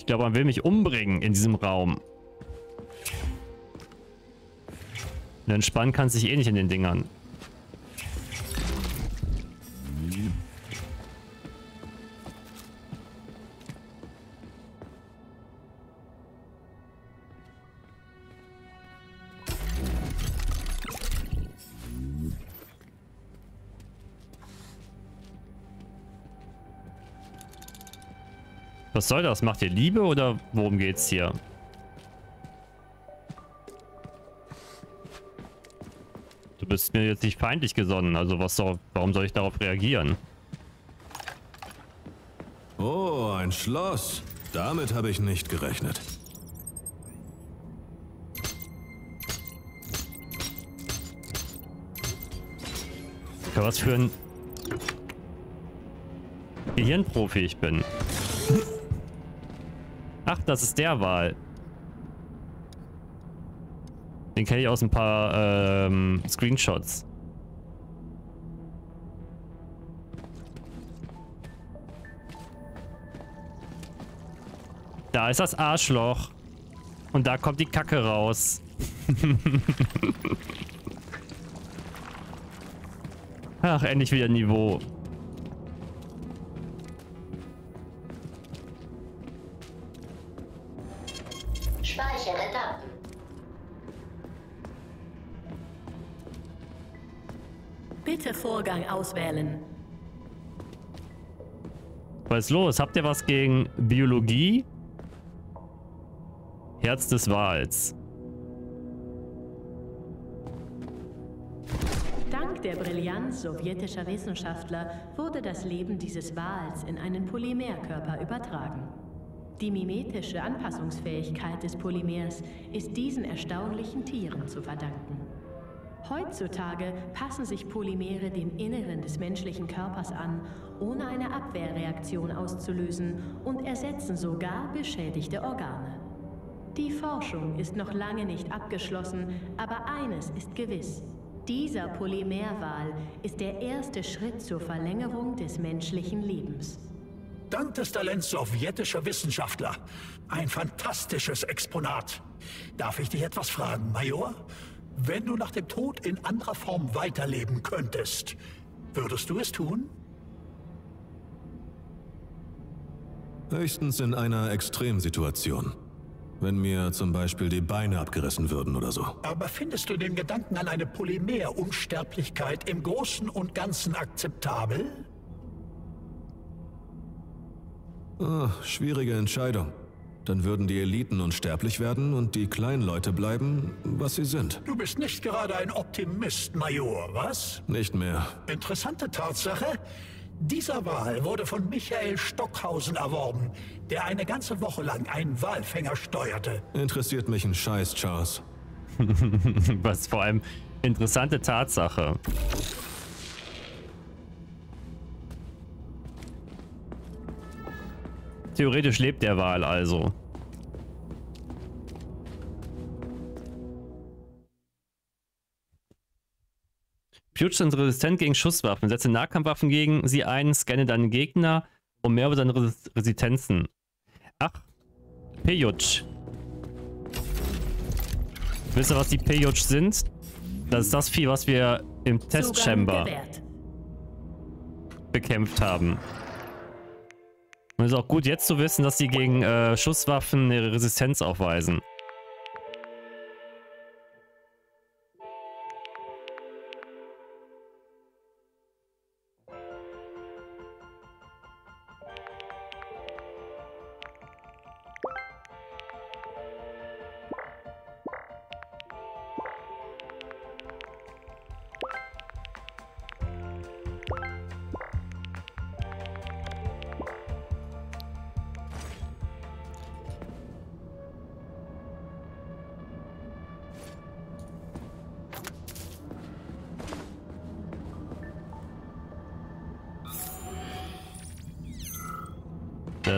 Ich glaube, man will mich umbringen in diesem Raum. Und entspannen kann sich eh nicht in den Dingern. Was soll das? Macht ihr Liebe oder worum geht's hier? Du bist mir jetzt nicht feindlich gesonnen, also was soll, warum soll ich darauf reagieren? Oh, ein Schloss. Damit habe ich nicht gerechnet. Was für ein Gehirnprofi ich bin. Ach, das ist der Wahl. Den kenne ich aus ein paar ähm, Screenshots. Da ist das Arschloch. Und da kommt die Kacke raus. Ach, endlich wieder Niveau. Ist los? Habt ihr was gegen Biologie? Herz des Wals. Dank der Brillanz sowjetischer Wissenschaftler wurde das Leben dieses Wals in einen Polymerkörper übertragen. Die mimetische Anpassungsfähigkeit des Polymers ist diesen erstaunlichen Tieren zu verdanken. Heutzutage passen sich Polymere dem Inneren des menschlichen Körpers an, ohne eine Abwehrreaktion auszulösen und ersetzen sogar beschädigte Organe. Die Forschung ist noch lange nicht abgeschlossen, aber eines ist gewiss. Dieser Polymerwal ist der erste Schritt zur Verlängerung des menschlichen Lebens. Dank des Talents sowjetischer Wissenschaftler. Ein fantastisches Exponat. Darf ich dich etwas fragen, Major? Wenn du nach dem Tod in anderer Form weiterleben könntest, würdest du es tun? Höchstens in einer Extremsituation. Wenn mir zum Beispiel die Beine abgerissen würden oder so. Aber findest du den Gedanken an eine Polymerunsterblichkeit im Großen und Ganzen akzeptabel? Oh, schwierige Entscheidung. Dann würden die Eliten unsterblich werden und die kleinen Leute bleiben, was sie sind. Du bist nicht gerade ein Optimist, Major, was? Nicht mehr. Interessante Tatsache. Dieser Wal wurde von Michael Stockhausen erworben, der eine ganze Woche lang einen Walfänger steuerte. Interessiert mich ein Scheiß, Charles. was vor allem interessante Tatsache. Theoretisch lebt der Wal also. Puge sind resistent gegen Schusswaffen. Setze Nahkampfwaffen gegen sie ein, scanne deinen Gegner um mehr über seine Res Resistenzen. Ach, Pejuj. Wisst ihr, was die Pejuj sind? Das ist das Vieh, was wir im Testchamber bekämpft haben. Und es ist auch gut jetzt zu wissen, dass sie gegen äh, Schusswaffen eine Resistenz aufweisen.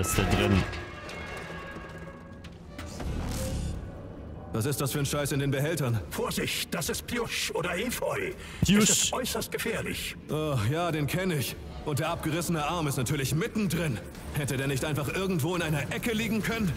Ist da drin. Was ist das für ein Scheiß in den Behältern? Vorsicht, das ist Pjusch oder Efeu. Pjusch. Es ist äußerst gefährlich. Oh, ja, den kenne ich. Und der abgerissene Arm ist natürlich mittendrin. Hätte der nicht einfach irgendwo in einer Ecke liegen können?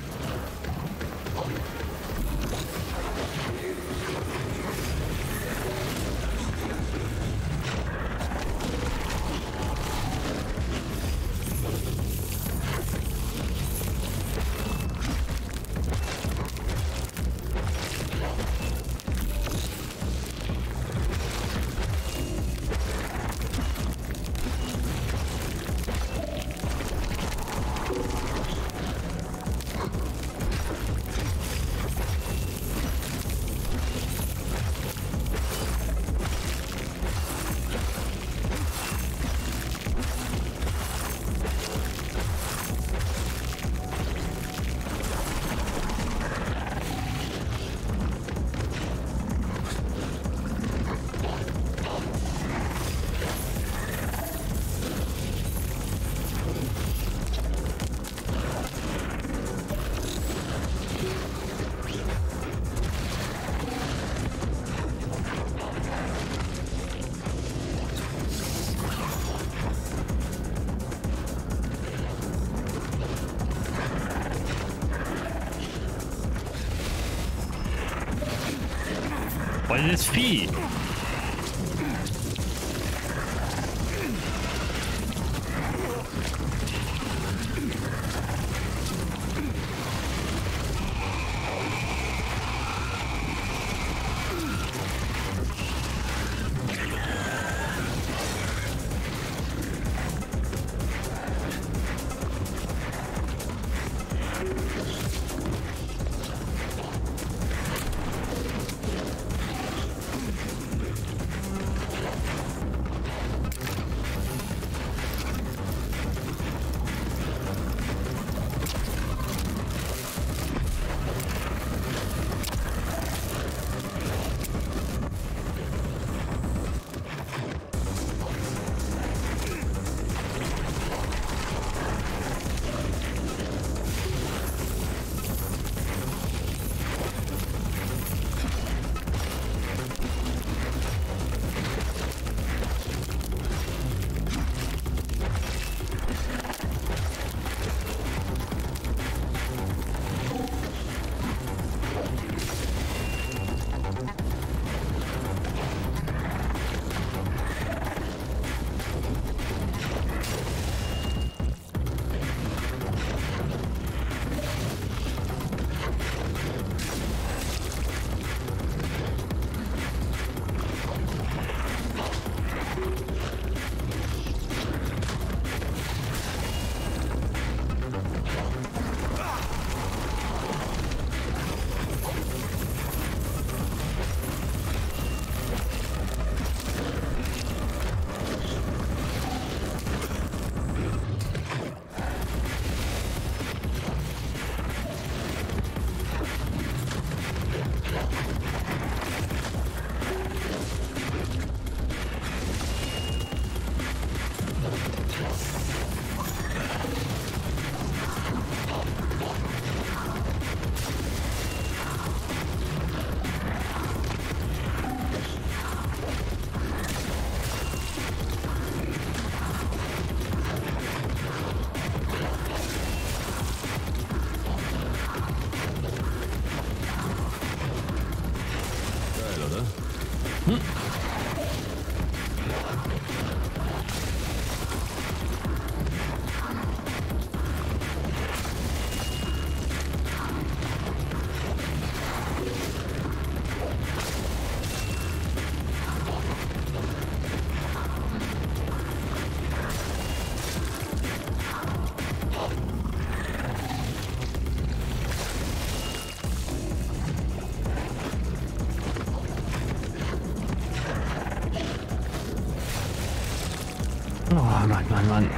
Mann, Mann.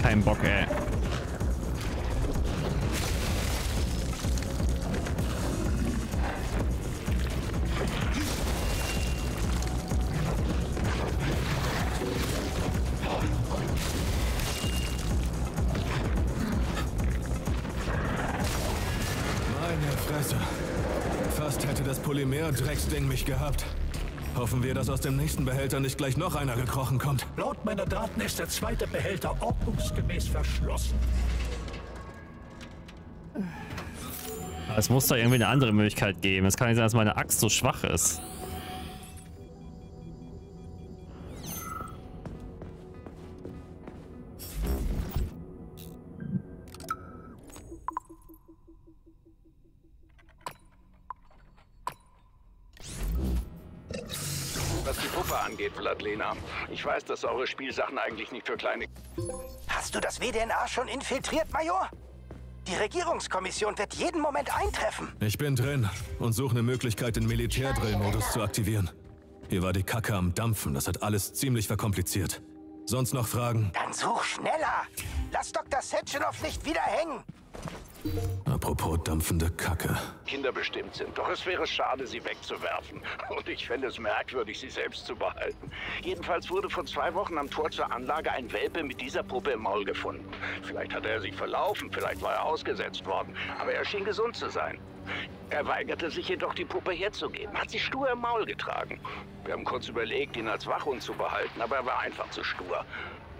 Kein Bock, ey. Meine Fresse. Fast hätte das Polymer-Drecksding mich gehabt. Hoffen wir, dass aus dem nächsten Behälter nicht gleich noch einer gekrochen kommt. Laut meiner Daten ist der zweite Behälter ordnungsgemäß verschlossen. Es muss da irgendwie eine andere Möglichkeit geben. Es kann nicht sein, dass meine Axt so schwach ist. Ich weiß, dass eure Spielsachen eigentlich nicht für kleine... Hast du das WDNA schon infiltriert, Major? Die Regierungskommission wird jeden Moment eintreffen. Ich bin drin und suche eine Möglichkeit, den Militärdrillmodus zu aktivieren. Hier war die Kacke am Dampfen. Das hat alles ziemlich verkompliziert. Sonst noch Fragen? Dann such schneller. Lass Dr. Setchenov nicht wieder hängen. Apropos dampfende Kacke. Kinder bestimmt sind. Doch es wäre schade, sie wegzuwerfen. Und ich fände es merkwürdig, sie selbst zu behalten. Jedenfalls wurde vor zwei Wochen am Tor zur Anlage ein Welpe mit dieser Puppe im Maul gefunden. Vielleicht hatte er sich verlaufen, vielleicht war er ausgesetzt worden. Aber er schien gesund zu sein. Er weigerte sich jedoch, die Puppe herzugeben, hat sie stur im Maul getragen. Wir haben kurz überlegt, ihn als Wachhund zu behalten, aber er war einfach zu stur.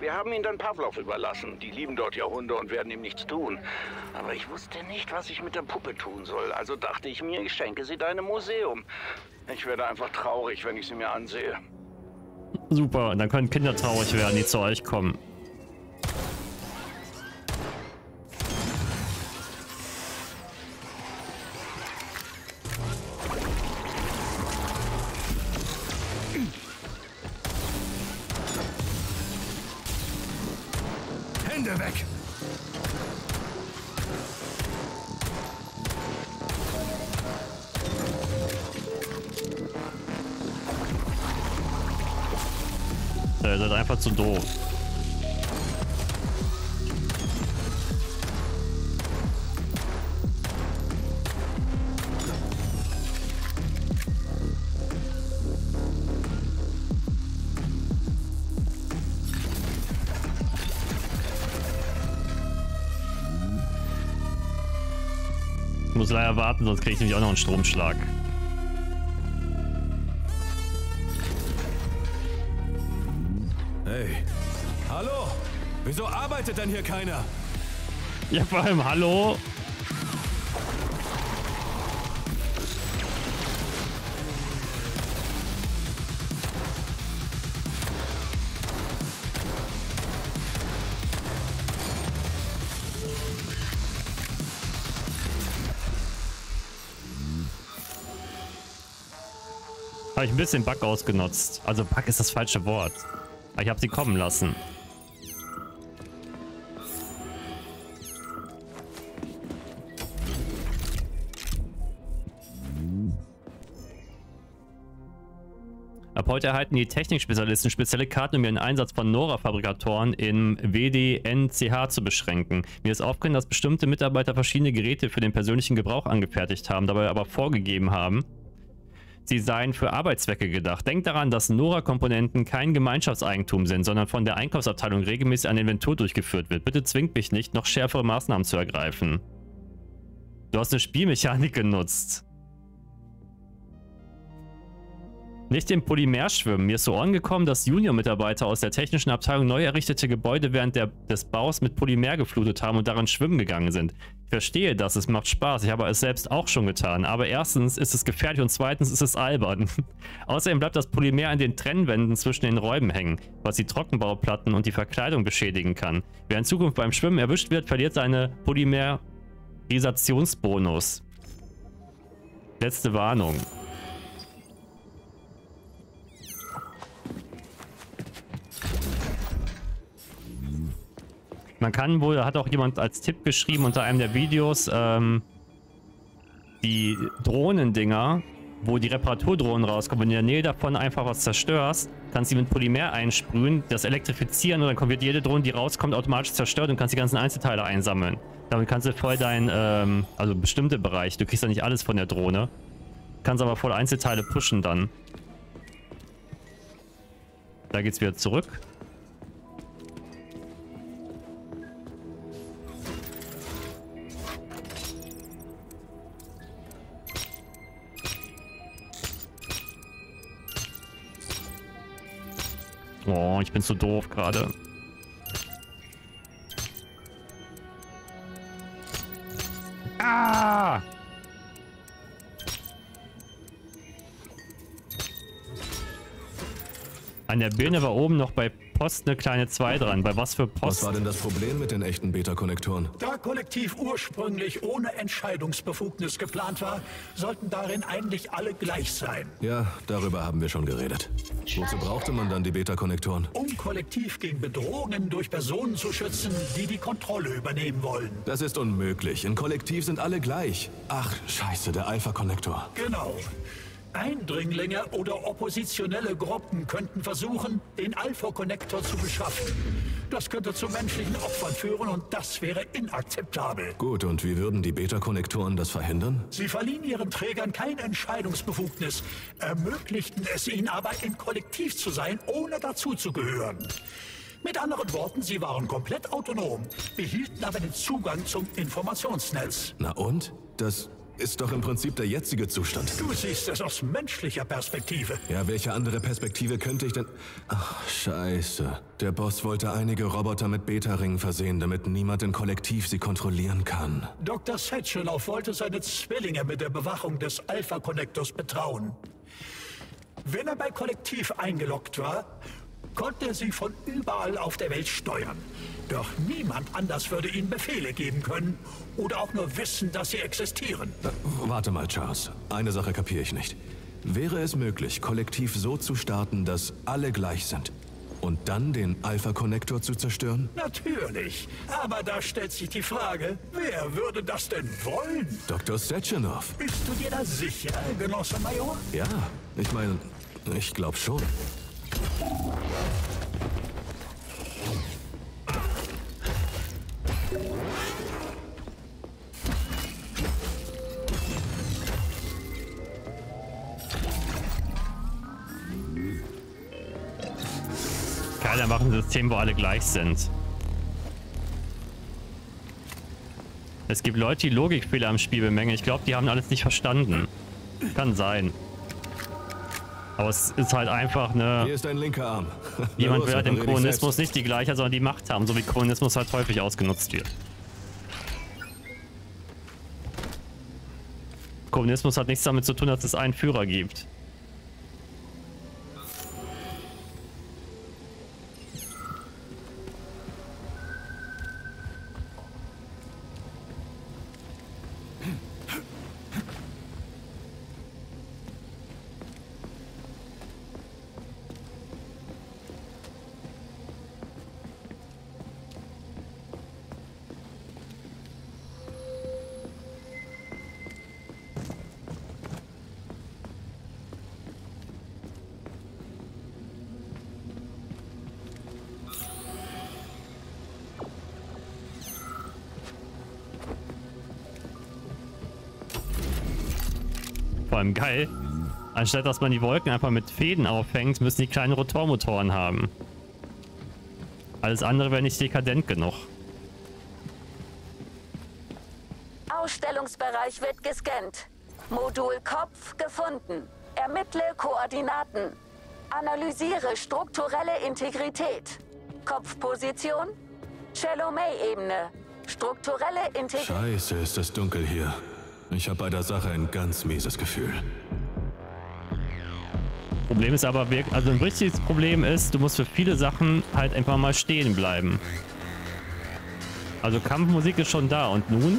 Wir haben ihn dann Pavlov überlassen. Die lieben dort ja Hunde und werden ihm nichts tun. Aber ich wusste nicht, was ich mit der Puppe tun soll. Also dachte ich mir, ich schenke sie deinem Museum. Ich werde einfach traurig, wenn ich sie mir ansehe. Super, dann können Kinder traurig werden, die zu euch kommen. Hände weg! Ihr seid einfach zu doof. Muss leider warten, sonst kriege ich nämlich auch noch einen Stromschlag. Hey. Hallo? Wieso arbeitet denn hier keiner? Ja, vor allem, hallo? Habe ich ein bisschen Bug ausgenutzt. Also Bug ist das falsche Wort. Aber ich habe sie kommen lassen. Ab heute erhalten die Technikspezialisten spezielle Karten, um ihren Einsatz von Nora-Fabrikatoren im WDNCH zu beschränken. Mir ist aufgefallen, dass bestimmte Mitarbeiter verschiedene Geräte für den persönlichen Gebrauch angefertigt haben, dabei aber vorgegeben haben, sie seien für Arbeitszwecke gedacht. Denkt daran, dass Nora-Komponenten kein Gemeinschaftseigentum sind, sondern von der Einkaufsabteilung regelmäßig ein Inventur durchgeführt wird. Bitte zwingt mich nicht, noch schärfere Maßnahmen zu ergreifen. Du hast eine Spielmechanik genutzt. Nicht im Polymer schwimmen. Mir ist zu Ohren gekommen, dass Junior-Mitarbeiter aus der technischen Abteilung neu errichtete Gebäude während der, des Baus mit Polymer geflutet haben und darin schwimmen gegangen sind. Ich verstehe das, es macht Spaß, ich habe es selbst auch schon getan. Aber erstens ist es gefährlich und zweitens ist es albern. Außerdem bleibt das Polymer an den Trennwänden zwischen den Räumen hängen, was die Trockenbauplatten und die Verkleidung beschädigen kann. Wer in Zukunft beim Schwimmen erwischt wird, verliert seine Polymerisationsbonus. Letzte Warnung. Man kann wohl, hat auch jemand als Tipp geschrieben unter einem der Videos, ähm, die Drohnendinger, wo die Reparaturdrohnen rauskommen, wenn du in der Nähe davon einfach was zerstörst, kannst du die mit Polymer einsprühen, das elektrifizieren und dann wird jede Drohne, die rauskommt, automatisch zerstört und kannst die ganzen Einzelteile einsammeln. Damit kannst du voll dein, ähm, also bestimmte Bereich, du kriegst ja nicht alles von der Drohne, kannst aber voll Einzelteile pushen dann. Da geht's wieder zurück. Oh, ich bin zu doof gerade. Ah! An der Birne war oben noch bei Post eine kleine 2 dran. Bei was für Post? Was war denn das Problem mit den echten Beta-Konnektoren? Da Kollektiv ursprünglich ohne Entscheidungsbefugnis geplant war, sollten darin eigentlich alle gleich sein. Ja, darüber haben wir schon geredet. Wozu brauchte man dann die Beta-Konnektoren? Um Kollektiv gegen Bedrohungen durch Personen zu schützen, die die Kontrolle übernehmen wollen. Das ist unmöglich. In Kollektiv sind alle gleich. Ach, scheiße, der Alpha-Konnektor. Genau. Eindringlinge oder oppositionelle Gruppen könnten versuchen, den Alpha-Konnektor zu beschaffen. Das könnte zu menschlichen Opfern führen und das wäre inakzeptabel. Gut, und wie würden die Beta-Konnektoren das verhindern? Sie verliehen ihren Trägern keine Entscheidungsbefugnis, ermöglichten es ihnen aber, im Kollektiv zu sein, ohne dazuzugehören. Mit anderen Worten, sie waren komplett autonom, behielten aber den Zugang zum Informationsnetz. Na und? Das ist doch im Prinzip der jetzige Zustand. Du siehst es aus menschlicher Perspektive. Ja, welche andere Perspektive könnte ich denn... Ach, scheiße. Der Boss wollte einige Roboter mit Beta-Ringen versehen, damit niemand im Kollektiv sie kontrollieren kann. Dr. Setchenov wollte seine Zwillinge mit der Bewachung des Alpha-Konnektors betrauen. Wenn er bei Kollektiv eingeloggt war, konnte er sie von überall auf der Welt steuern. Doch niemand anders würde ihnen Befehle geben können oder auch nur wissen, dass sie existieren. Äh, warte mal, Charles. Eine Sache kapiere ich nicht. Wäre es möglich, kollektiv so zu starten, dass alle gleich sind? Und dann den Alpha-Konnektor zu zerstören? Natürlich. Aber da stellt sich die Frage, wer würde das denn wollen? Dr. Sechenov. Bist du dir da sicher, Genosse Major? Ja, ich meine, ich glaube schon. Keiner macht ein System, wo alle gleich sind. Es gibt Leute, die Logikfehler im Spiel bemängeln. Ich glaube, die haben alles nicht verstanden. Kann sein. Aber es ist halt einfach eine... Hier ist dein linker Arm. Jemand will halt im Chronismus nicht die Gleichheit, sondern die Macht haben, so wie Chronismus halt häufig ausgenutzt wird. Kommunismus hat nichts damit zu tun, dass es einen Führer gibt. Vor allem geil. Anstatt dass man die Wolken einfach mit Fäden aufhängt, müssen die kleine Rotormotoren haben. Alles andere wäre nicht dekadent genug. Ausstellungsbereich wird gescannt. Modul Kopf gefunden. Ermittle Koordinaten. Analysiere strukturelle Integrität. Kopfposition. Chalomey-Ebene. Strukturelle Integrität. Scheiße, ist das dunkel hier. Ich habe bei der Sache ein ganz mieses Gefühl. Problem ist aber wirklich, also ein richtiges Problem ist, du musst für viele Sachen halt einfach mal stehen bleiben. Also Kampfmusik ist schon da und nun?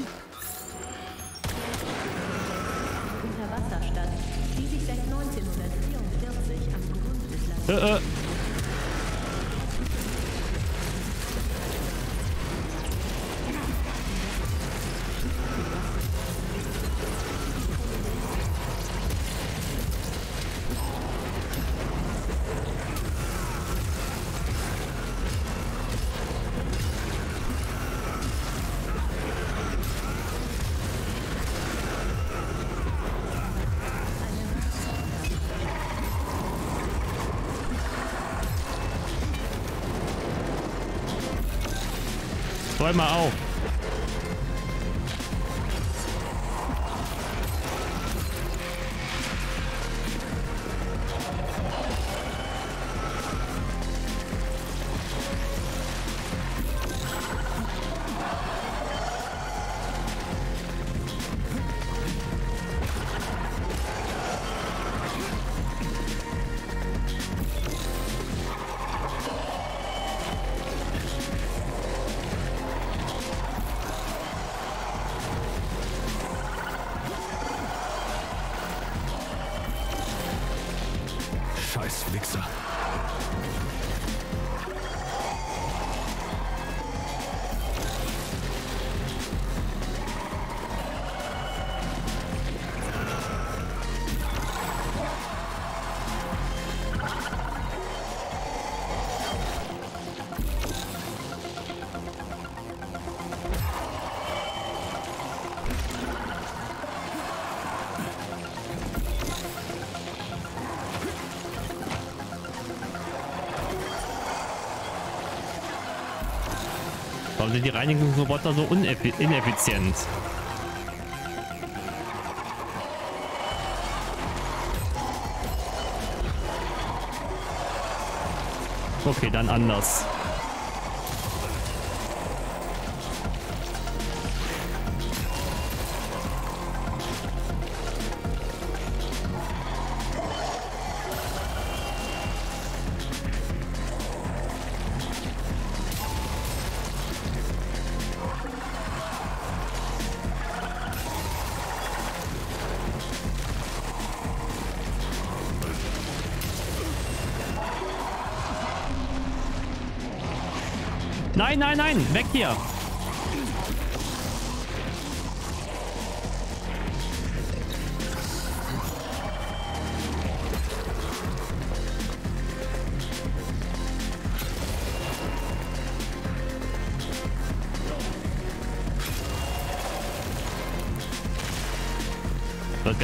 Räum mal auf. Warum sind die Reinigungsroboter so ineffizient? Okay, dann anders. Nein, nein, nein, weg hier.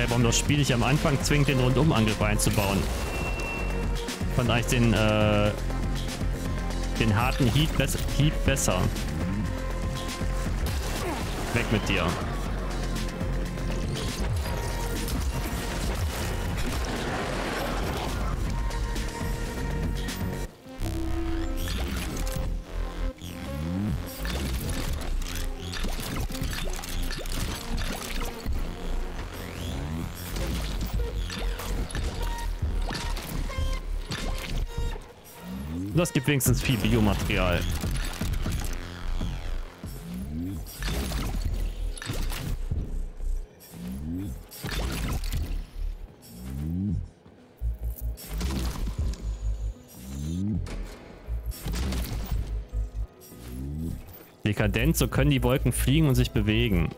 Warum das Spiel ich am Anfang zwingt, den Rundumangriff einzubauen. Fand eigentlich den, äh, den harten Hieb, be Hieb besser. Weg mit dir. Gibt wenigstens viel Biomaterial. Dekadent, so können die Wolken fliegen und sich bewegen.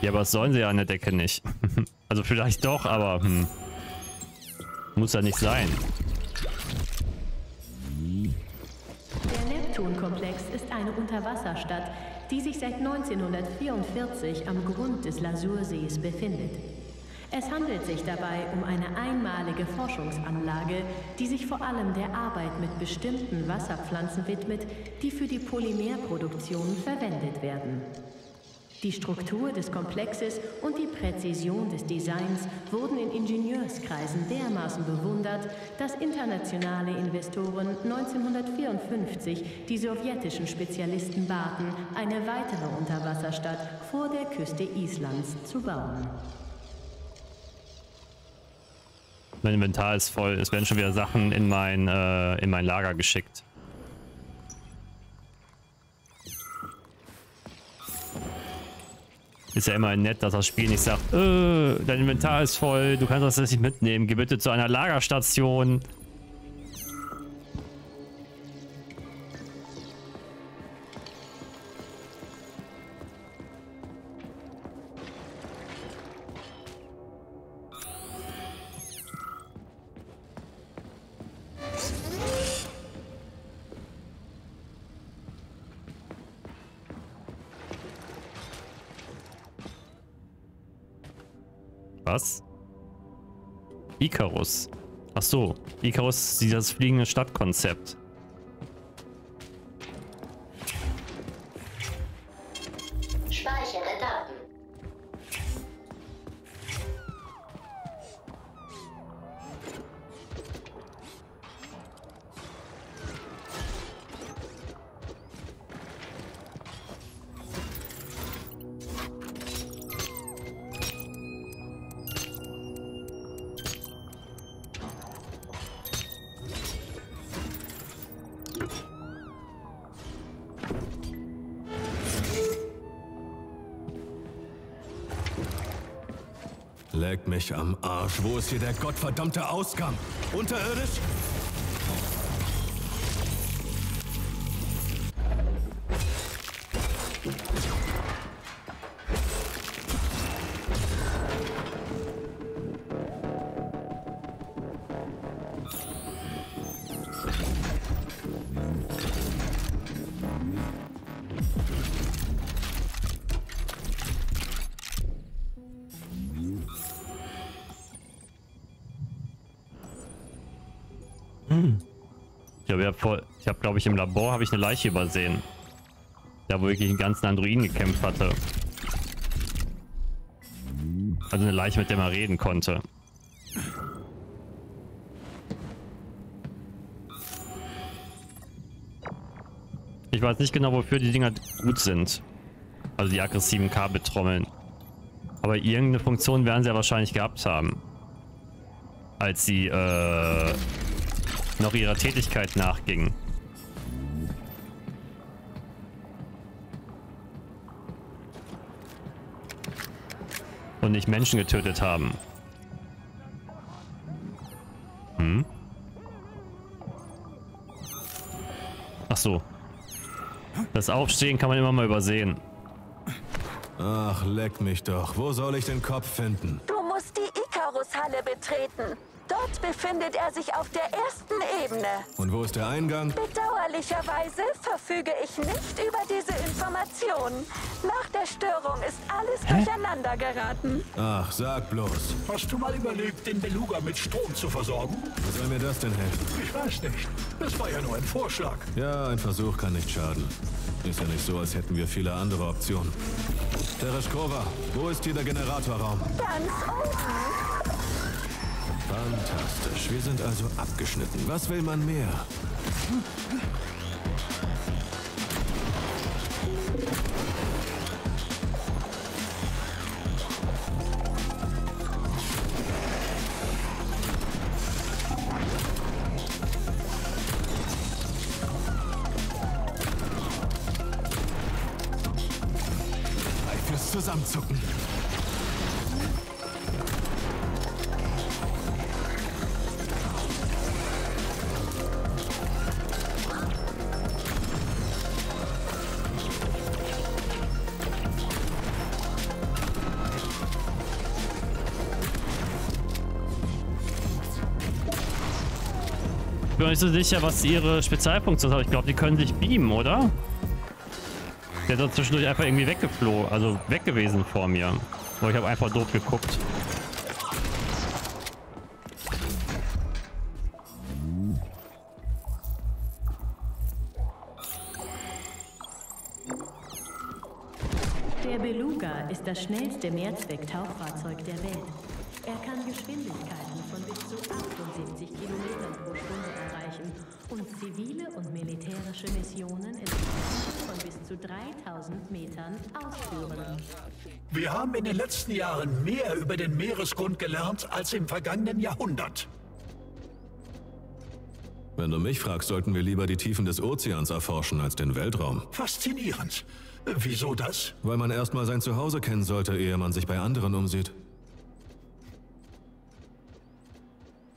Ja, aber das sollen sie ja an der Decke nicht. also vielleicht doch, aber hm. muss ja nicht sein. Sich seit 1944 am Grund des Lasursees befindet. Es handelt sich dabei um eine einmalige Forschungsanlage, die sich vor allem der Arbeit mit bestimmten Wasserpflanzen widmet, die für die Polymerproduktion verwendet werden. Die Struktur des Komplexes und die Präzision des Designs wurden in Ingenieurskreisen dermaßen bewundert, dass internationale Investoren 1954 die sowjetischen Spezialisten baten, eine weitere Unterwasserstadt vor der Küste Islands zu bauen. Mein Inventar ist voll. Es werden schon wieder Sachen in mein, äh, in mein Lager geschickt. Ist ja immer nett, dass das Spiel nicht sagt, äh, dein Inventar ist voll, du kannst das nicht mitnehmen. Geh bitte zu einer Lagerstation. Was? Icarus. Ach so, Icarus, dieses fliegende Stadtkonzept. Wo ist hier der gottverdammte Ausgang? Unterirdisch? Ich habe, ja vor, ich habe, glaube ich, im Labor habe ich eine Leiche übersehen. Da, wo wirklich einen ganzen Androiden gekämpft hatte. Also eine Leiche, mit der man reden konnte. Ich weiß nicht genau, wofür die Dinger gut sind. Also die aggressiven Kabeltrommeln. Aber irgendeine Funktion werden sie ja wahrscheinlich gehabt haben. Als sie, äh, noch ihrer Tätigkeit nachgingen. Und nicht Menschen getötet haben. Hm? Ach so. Das Aufstehen kann man immer mal übersehen. Ach, leck mich doch. Wo soll ich den Kopf finden? Du musst die Icarus-Halle betreten. Dort befindet er sich auf der ersten Ebene. Und wo ist der Eingang? Bedauerlicherweise verfüge ich nicht über diese Informationen. Nach der Störung ist alles durcheinander geraten. Ach, sag bloß. Hast du mal überlegt, den Beluga mit Strom zu versorgen? Wie soll mir das denn helfen? Ich weiß nicht. Das war ja nur ein Vorschlag. Ja, ein Versuch kann nicht schaden. Ist ja nicht so, als hätten wir viele andere Optionen. Tereshkova, wo ist hier der Generatorraum? Ganz oben. Fantastisch. Wir sind also abgeschnitten. Was will man mehr? Nicht so sicher, was ihre Spezialfunktion ist, aber ich glaube, die können sich beamen, oder? Der ist doch zwischendurch einfach irgendwie weggeflogen, also weg gewesen vor mir. Aber ich habe einfach doof geguckt. Der Beluga ist das schnellste Mehrzweck-Tauchfahrzeug der Welt. Er kann Geschwindigkeiten zivile und militärische Missionen in von bis zu 3000 Metern ausführen. Wir haben in den letzten Jahren mehr über den Meeresgrund gelernt als im vergangenen Jahrhundert. Wenn du mich fragst, sollten wir lieber die Tiefen des Ozeans erforschen als den Weltraum. Faszinierend. Wieso das? Weil man erstmal sein Zuhause kennen sollte, ehe man sich bei anderen umsieht.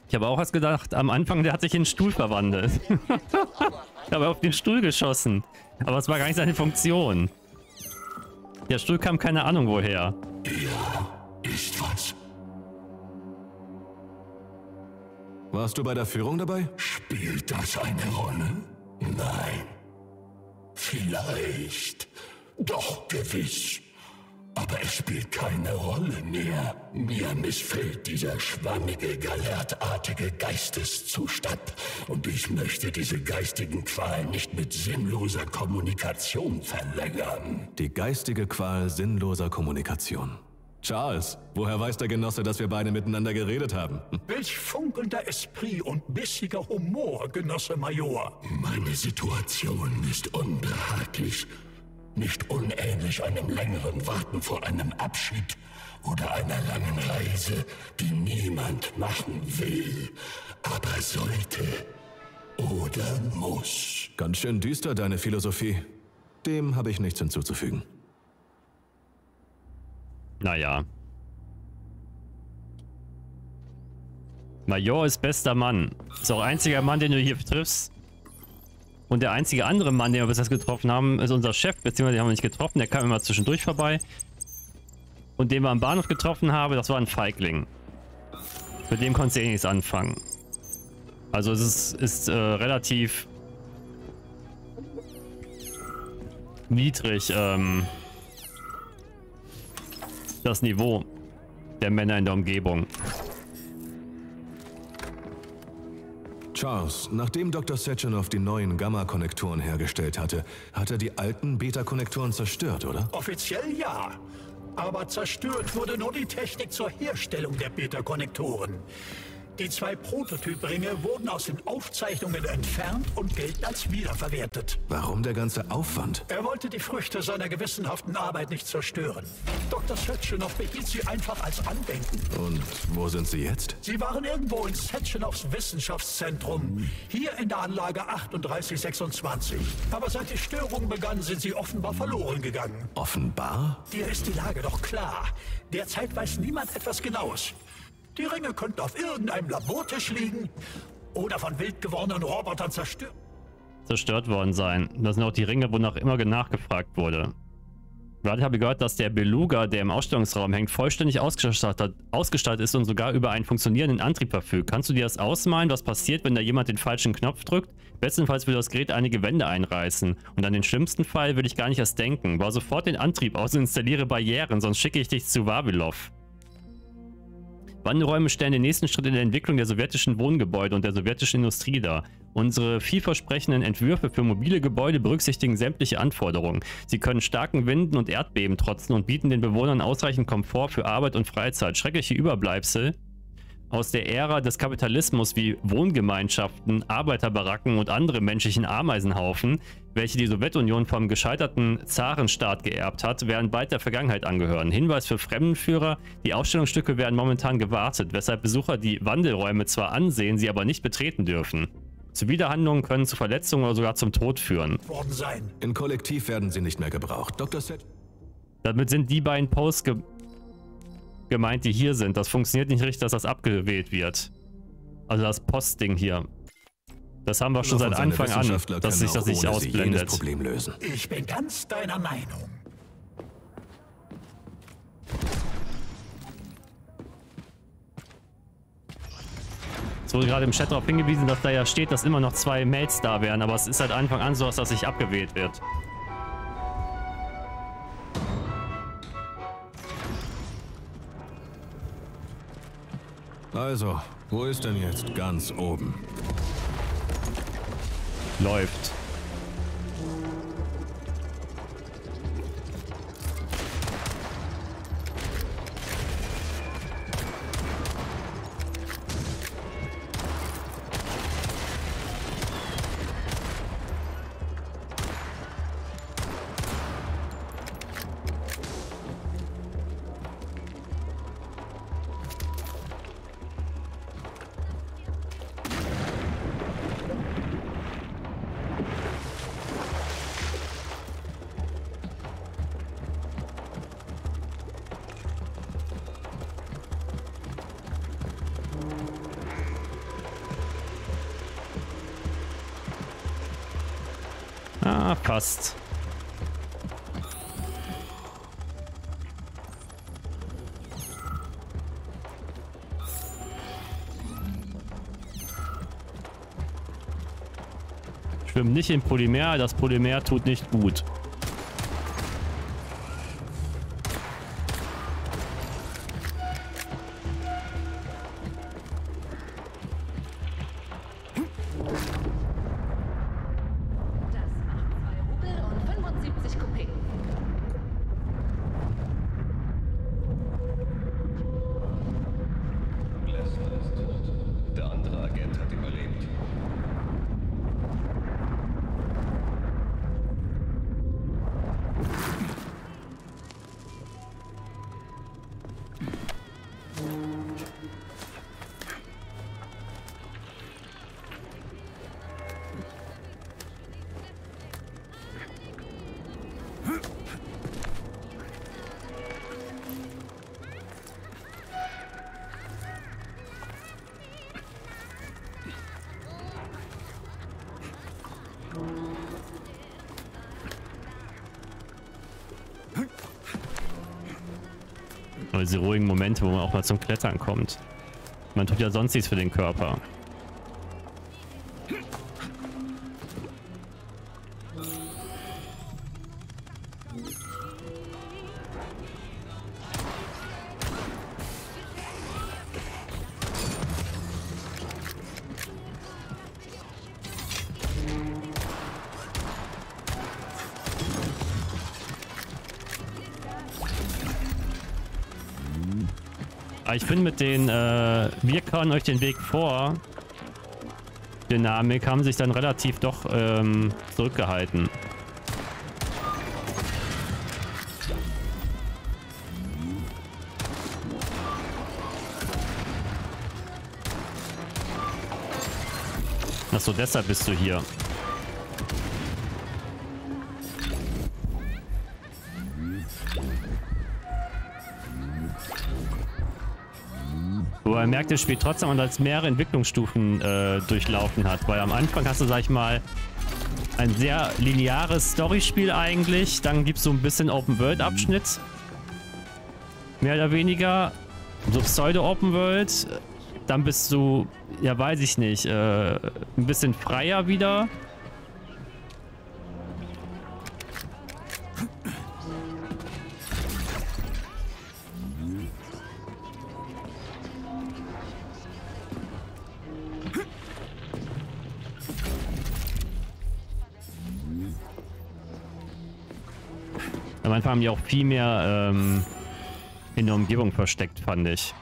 Ich habe auch was gedacht, am Anfang, der hat sich in einen Stuhl verwandelt. ich habe auf den Stuhl geschossen. Aber es war gar nicht seine Funktion. Der Stuhl kam keine Ahnung woher. Ist was. Warst du bei der Führung dabei? Spielt das eine Rolle? Nein. Vielleicht. Doch, gewiss. Aber es spielt keine Rolle mehr. Mir missfällt dieser schwammige, galertartige Geisteszustand. Und ich möchte diese geistigen Qualen nicht mit sinnloser Kommunikation verlängern. Die geistige Qual sinnloser Kommunikation. Charles, woher weiß der Genosse, dass wir beide miteinander geredet haben? Welch funkelnder Esprit und bissiger Humor, Genosse Major. Meine Situation ist unbehaglich. Nicht unähnlich einem längeren Warten vor einem Abschied oder einer langen Reise, die niemand machen will, aber sollte oder muss. Ganz schön düster, deine Philosophie. Dem habe ich nichts hinzuzufügen. Naja. Major ist bester Mann. Ist auch einziger Mann, den du hier triffst. Und der einzige andere Mann, den wir bis jetzt getroffen haben, ist unser Chef, beziehungsweise den haben wir nicht getroffen, der kam immer zwischendurch vorbei. Und den wir am Bahnhof getroffen haben, das war ein Feigling. Mit dem konntest du eh nichts anfangen. Also es ist, ist äh, relativ niedrig ähm, das Niveau der Männer in der Umgebung. Charles, nachdem Dr. Sechenov die neuen Gamma-Konnektoren hergestellt hatte, hat er die alten Beta-Konnektoren zerstört, oder? Offiziell ja. Aber zerstört wurde nur die Technik zur Herstellung der Beta-Konnektoren. Die zwei Prototypringe wurden aus den Aufzeichnungen entfernt und gelten als wiederverwertet. Warum der ganze Aufwand? Er wollte die Früchte seiner gewissenhaften Arbeit nicht zerstören. Dr. Setchenov behielt sie einfach als Andenken. Und wo sind sie jetzt? Sie waren irgendwo in Setchenovs Wissenschaftszentrum, hier in der Anlage 3826. Aber seit die Störung begann, sind sie offenbar verloren gegangen. Offenbar? Dir ist die Lage doch klar. Derzeit weiß niemand etwas Genaues. Die Ringe könnten auf irgendeinem Labortisch liegen oder von wild gewordenen Robotern zerstört. Zerstört worden sein. Das sind auch die Ringe, wonach immer nachgefragt wurde. Gerade habe ich gehört, dass der Beluga, der im Ausstellungsraum hängt, vollständig ausgestattet, ausgestattet ist und sogar über einen funktionierenden Antrieb verfügt. Kannst du dir das ausmalen, was passiert, wenn da jemand den falschen Knopf drückt? Bestenfalls würde das Gerät einige Wände einreißen. Und an den schlimmsten Fall würde ich gar nicht erst denken. Bau sofort den Antrieb aus und installiere Barrieren, sonst schicke ich dich zu Wavilov. Wandelräume stellen den nächsten Schritt in der Entwicklung der sowjetischen Wohngebäude und der sowjetischen Industrie dar. Unsere vielversprechenden Entwürfe für mobile Gebäude berücksichtigen sämtliche Anforderungen. Sie können starken Winden und Erdbeben trotzen und bieten den Bewohnern ausreichend Komfort für Arbeit und Freizeit. Schreckliche Überbleibsel aus der Ära des Kapitalismus wie Wohngemeinschaften, Arbeiterbaracken und andere menschlichen Ameisenhaufen, welche die Sowjetunion vom gescheiterten Zarenstaat geerbt hat, werden bald der Vergangenheit angehören. Hinweis für Fremdenführer, die Ausstellungsstücke werden momentan gewartet, weshalb Besucher die Wandelräume zwar ansehen, sie aber nicht betreten dürfen. Zuwiderhandlungen können zu Verletzungen oder sogar zum Tod führen. In Kollektiv werden sie nicht mehr gebraucht. Dr. Set Damit sind die beiden Posts ge gemeint, die hier sind. Das funktioniert nicht richtig, dass das abgewählt wird. Also das Postding hier. Das haben wir schon seit Anfang an, dass sich das nicht ausblendet. Problem lösen. Ich bin ganz deiner Meinung. Es wurde gerade im Chat darauf hingewiesen, dass da ja steht, dass immer noch zwei Mails da wären, aber es ist seit Anfang an so, dass das nicht abgewählt wird. Also, wo ist denn jetzt ganz oben? Läuft. Schwimmen nicht im Polymer, das Polymer tut nicht gut. Oder diese ruhigen Momente, wo man auch mal zum Klettern kommt. Man tut ja sonst nichts für den Körper. Finde mit den, äh, wir kauen euch den Weg vor, Dynamik haben sich dann relativ doch ähm, zurückgehalten. Achso, deshalb bist du hier. Man merkt, das Spiel trotzdem und als mehrere Entwicklungsstufen äh, durchlaufen hat. Weil am Anfang hast du, sag ich mal, ein sehr lineares Storyspiel eigentlich. Dann gibt es so ein bisschen Open-World-Abschnitt. Mehr oder weniger. So Pseudo-Open-World. Dann bist du, ja weiß ich nicht, äh, ein bisschen freier wieder. Haben die auch viel mehr ähm, in der Umgebung versteckt, fand ich.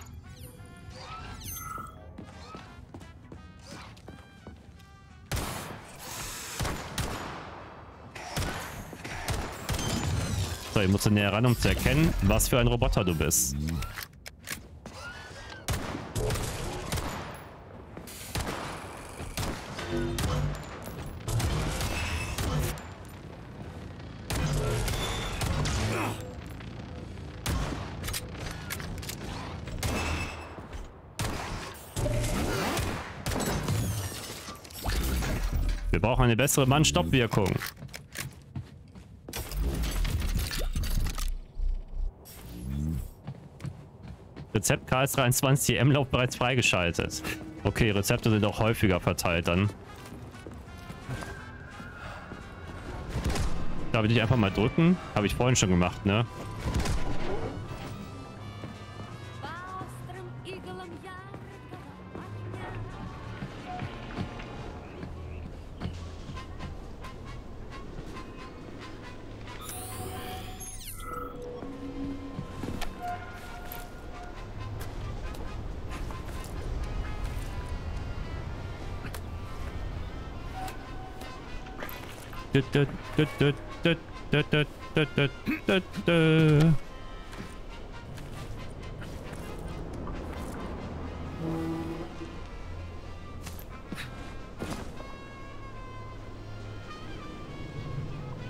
So, ich musst näher ran, um zu erkennen, was für ein Roboter du bist. Eine bessere Mann-Stopp-Wirkung. Rezept KS23 M-Lauf bereits freigeschaltet. Okay, Rezepte sind auch häufiger verteilt dann. Darf ich dich einfach mal drücken? Habe ich vorhin schon gemacht, ne?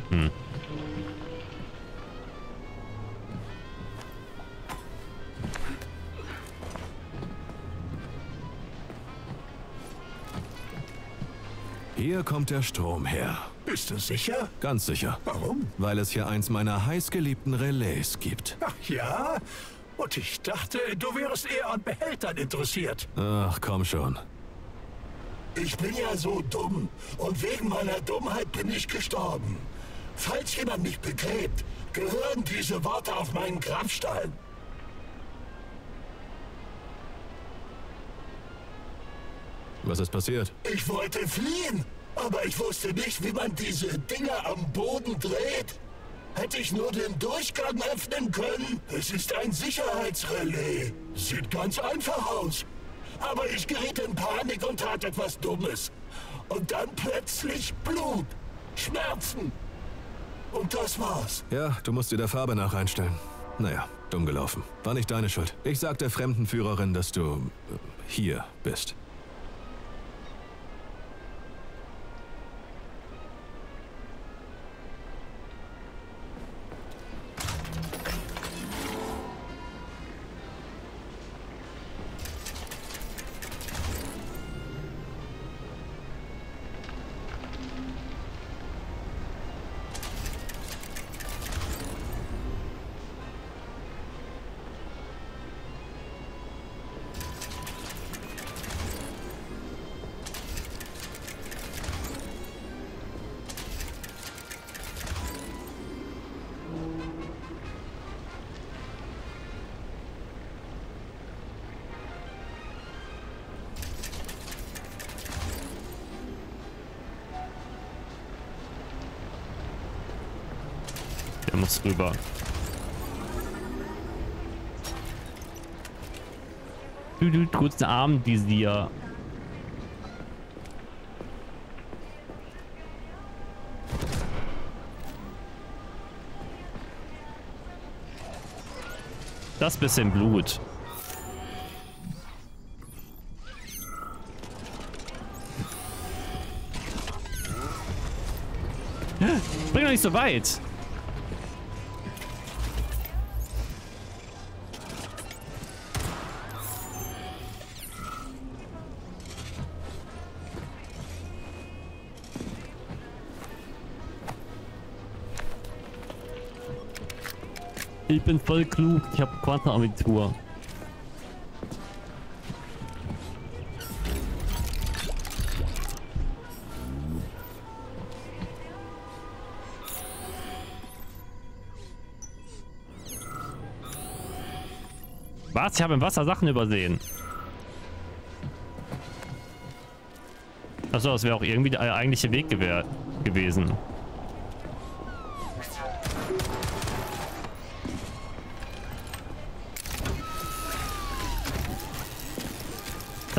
Hm. Hier kommt der Strom her. Bist du sicher? Ganz sicher. Warum? Weil es hier eins meiner heißgeliebten Relais gibt. Ach ja? Und ich dachte, du wärst eher an Behältern interessiert. Ach, komm schon. Ich bin ja so dumm und wegen meiner Dummheit bin ich gestorben. Falls jemand mich begräbt, gehören diese Worte auf meinen Grabstein. Was ist passiert? Ich wollte fliehen, aber ich wusste nicht, wie man diese Dinger am Boden dreht. Hätte ich nur den Durchgang öffnen können. Es ist ein Sicherheitsrelais. Sieht ganz einfach aus. Aber ich geriet in Panik und tat etwas Dummes. Und dann plötzlich Blut, Schmerzen. Und das war's. Ja, du musst dir der Farbe nach einstellen. Naja, dumm gelaufen. War nicht deine Schuld. Ich sag der Fremdenführerin, dass du äh, hier bist. Muss rüber. Du, du, kurzen Armvisier. Das bisschen Blut. Bring doch nicht so weit. Ich bin voll klug. Ich habe Quantenabitur. Was? Ich habe im Wasser Sachen übersehen. Achso, das wäre auch irgendwie der eigentliche Weg gewesen.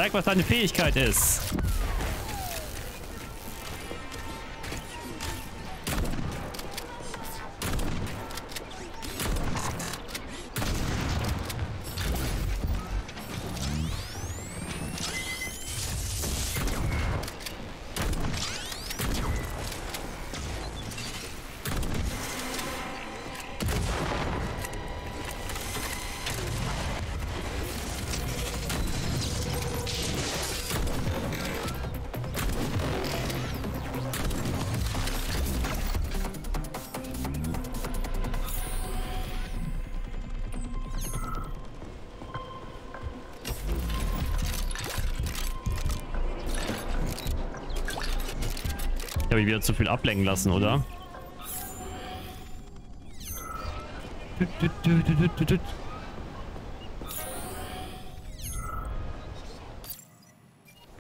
Zeig, was deine Fähigkeit ist. Habe mich wieder zu viel ablenken lassen, oder?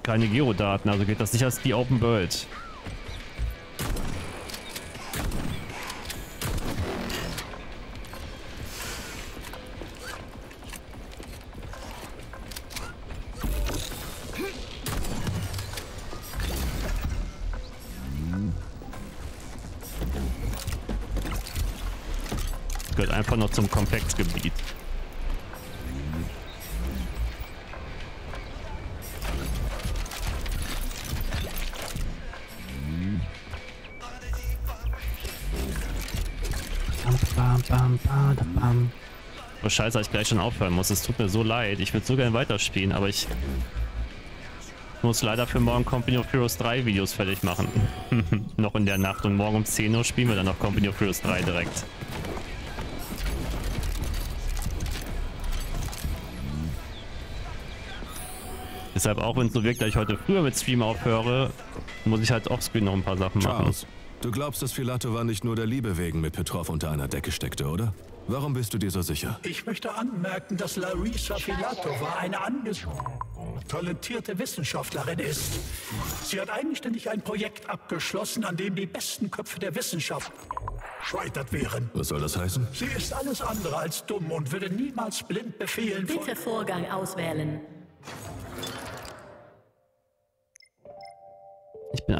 Keine Geodaten, also geht das nicht als die Open World. Zum bam. Oh scheiße, ich gleich schon aufhören muss. Es tut mir so leid. Ich würde so gerne weiterspielen, aber ich muss leider für morgen Company of Heroes 3 Videos fertig machen. noch in der Nacht und morgen um 10 Uhr spielen wir dann noch Company of Heroes 3 direkt. Deshalb auch wenn es so wirkt, dass ich heute früher mit Stream aufhöre, muss ich halt offscreen noch ein paar Sachen machen. Charles, du glaubst, dass Filato nicht nur der Liebe wegen mit Petrov unter einer Decke steckte, oder? Warum bist du dir so sicher? Ich möchte anmerken, dass Larissa Filatova eine anges talentierte Wissenschaftlerin ist. Sie hat eigenständig ein Projekt abgeschlossen, an dem die besten Köpfe der Wissenschaft scheitert wären. Was soll das heißen? Sie ist alles andere als dumm und würde niemals blind befehlen. Bitte Vorgang auswählen.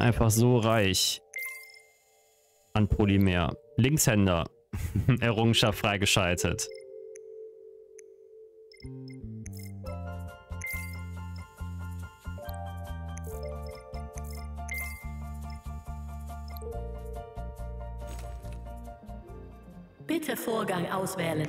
Einfach so reich an Polymer. Linkshänder. Errungenschaft freigeschaltet. Bitte Vorgang auswählen.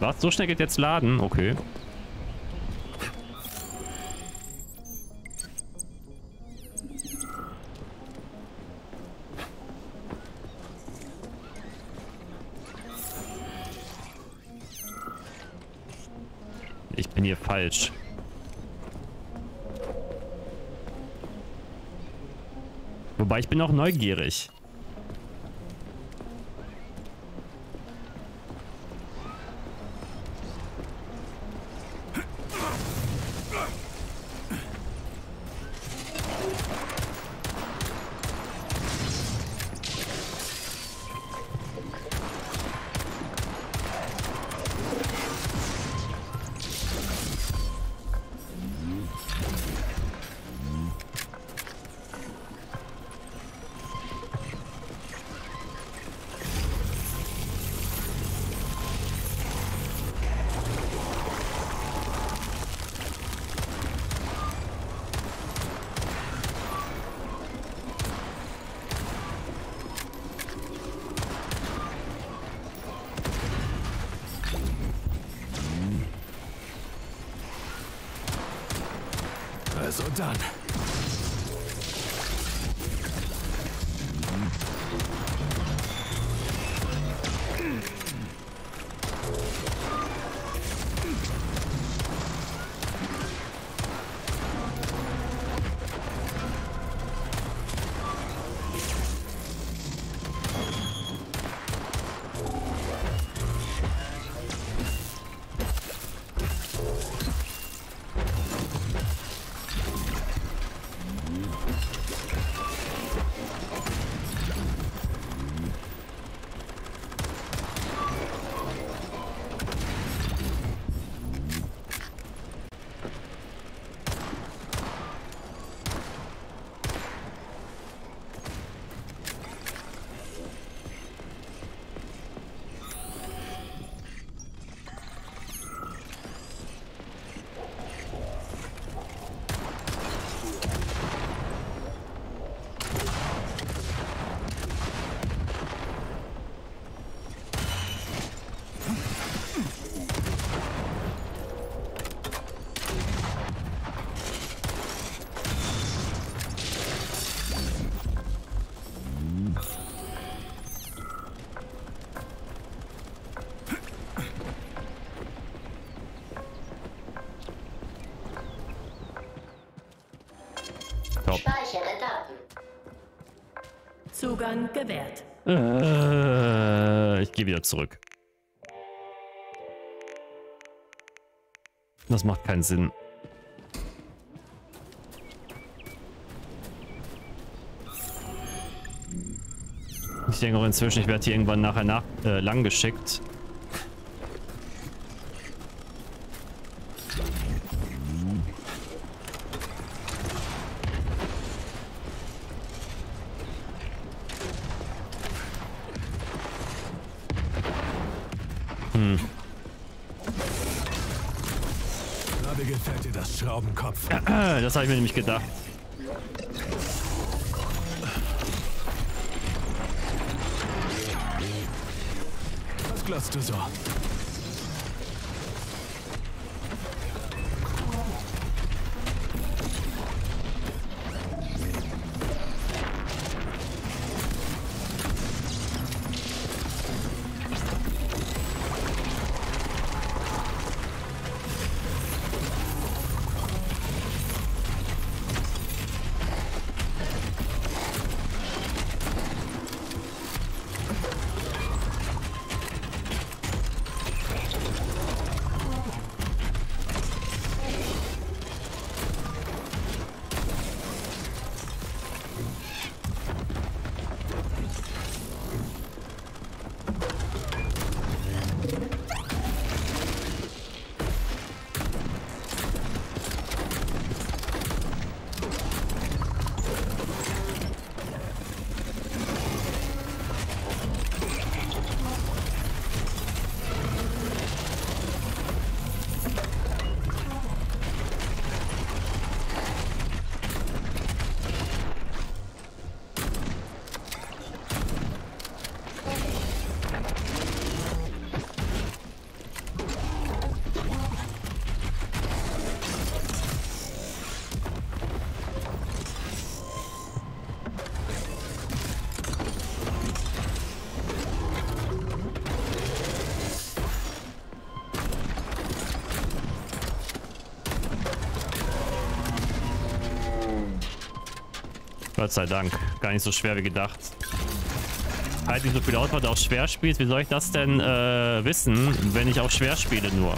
Was? So schnell geht jetzt laden? Okay. Ich bin hier falsch. Wobei ich bin auch neugierig. Also Zugang gewährt. Äh, ich gehe wieder zurück. Das macht keinen Sinn. Ich denke auch inzwischen, ich werde hier irgendwann nachher nach, äh, lang geschickt. Na, wie gefällt dir Äh, Das habe ich mir nämlich gedacht. Was glotzt du so? Gott sei Dank. Gar nicht so schwer wie gedacht. Halt nicht so viel aus, weil du auch schwer spielst. Wie soll ich das denn äh, wissen, wenn ich auch schwer spiele nur?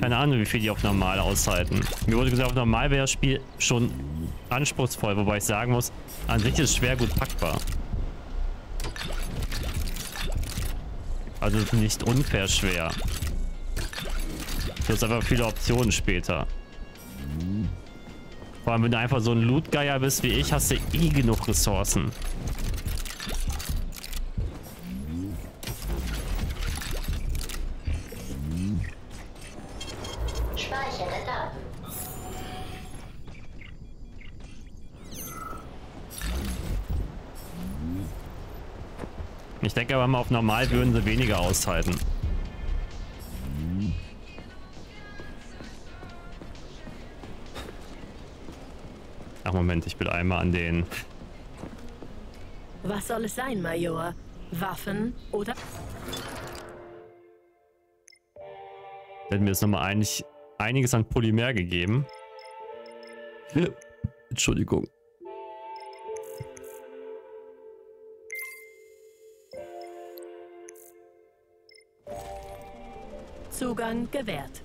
Keine Ahnung, wie viel die auf normal aushalten. Mir wurde gesagt, auf normal wäre das Spiel schon anspruchsvoll, wobei ich sagen muss, an sich ist es schwer gut packbar. Also nicht unfair schwer. Du hast einfach viele Optionen später. Vor allem, wenn du einfach so ein Lootgeier bist wie ich, hast du eh genug Ressourcen. Ich denke aber mal, auf normal würden sie weniger aushalten. Moment, ich will einmal an den... Was soll es sein, Major? Waffen oder... Der hat mir jetzt nochmal eigentlich einiges an Polymer gegeben. Entschuldigung. Zugang gewährt.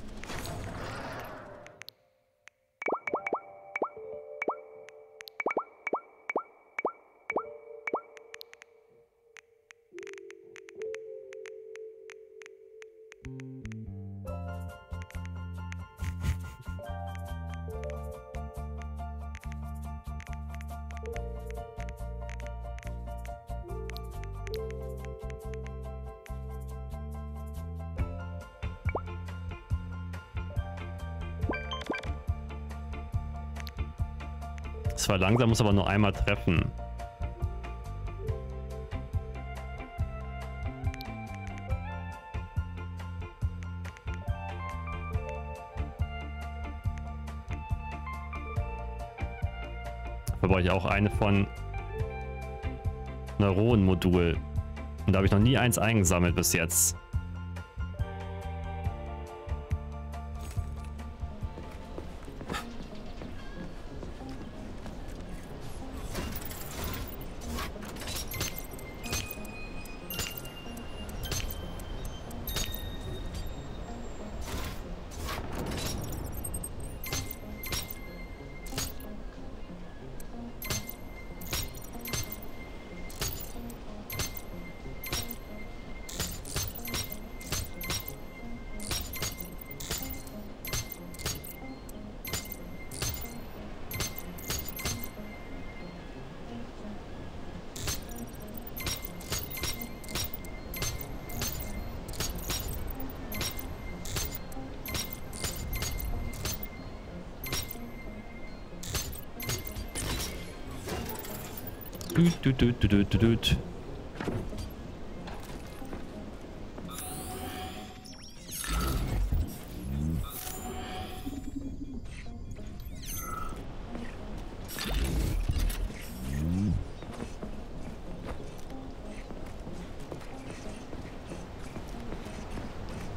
Es war langsam, muss aber nur einmal treffen. Da brauche ich auch eine von Neuronenmodul. Und da habe ich noch nie eins eingesammelt bis jetzt. Düt, düt, düt, düt.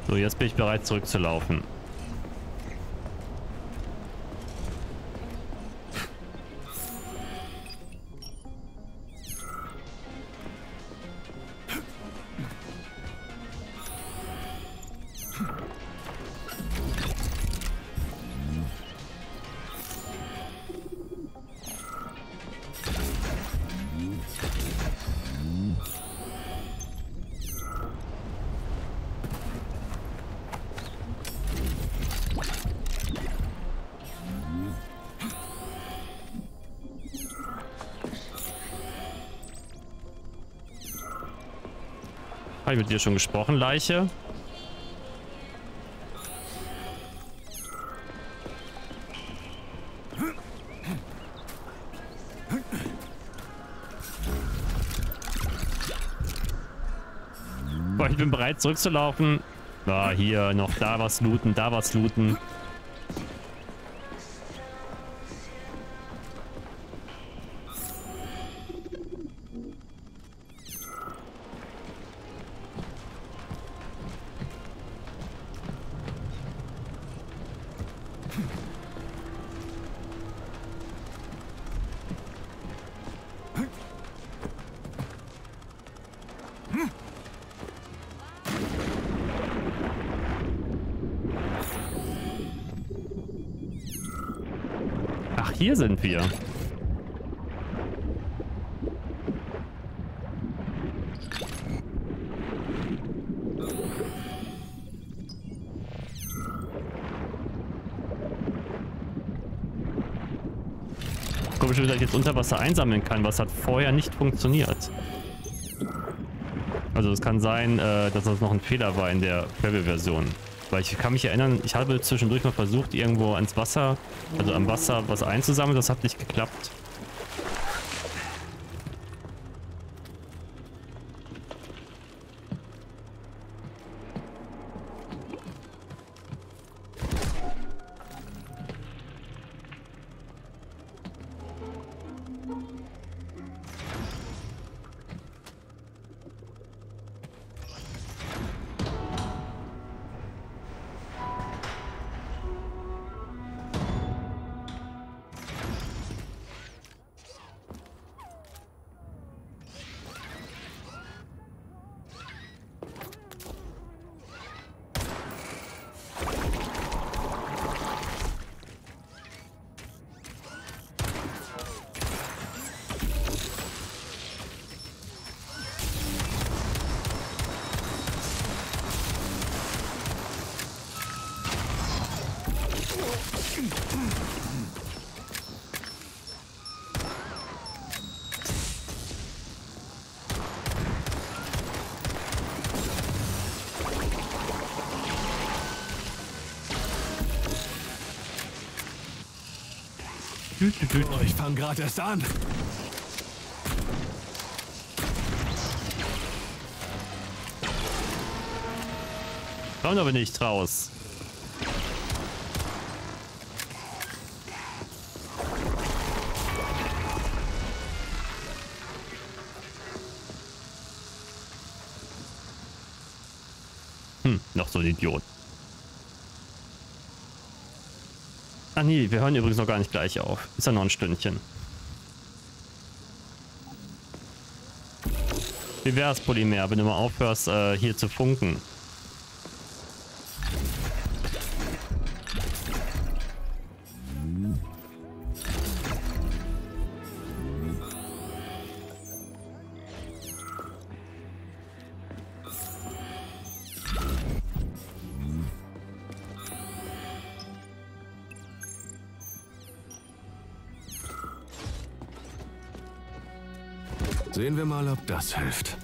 So, jetzt bin ich bereit zurückzulaufen. Habe ich mit dir schon gesprochen, Leiche? Boah, ich bin bereit zurückzulaufen. Ah, hier noch da was looten, da was looten. Hier sind wir. Komisch, wie ich jetzt unter Wasser einsammeln kann, was hat vorher nicht funktioniert. Also es kann sein, äh, dass das noch ein Fehler war in der Travel-Version. Weil ich kann mich erinnern, ich habe zwischendurch mal versucht, irgendwo ans Wasser, also am Wasser was einzusammeln, das hat nicht geklappt. Oh, ich fange gerade erst an. Kommt aber nicht raus. Hm, noch so ein Idiot. Nee, wir hören übrigens noch gar nicht gleich auf. Ist ja noch ein Stündchen. Wie wär's, Polymer, wenn du mal aufhörst, äh, hier zu funken? Das hilft.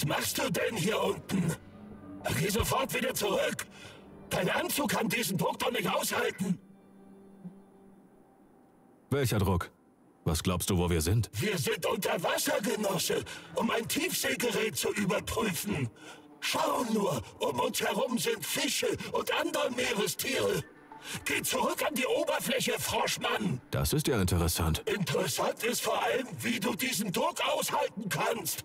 Was machst du denn hier unten? Geh sofort wieder zurück. Dein Anzug kann diesen Druck doch nicht aushalten. Welcher Druck? Was glaubst du, wo wir sind? Wir sind unter Wasser, Genosse, um ein Tiefseegerät zu überprüfen. Schau nur, um uns herum sind Fische und andere Meerestiere. Geh zurück an die Oberfläche, Froschmann. Das ist ja interessant. Interessant ist vor allem, wie du diesen Druck aushalten kannst.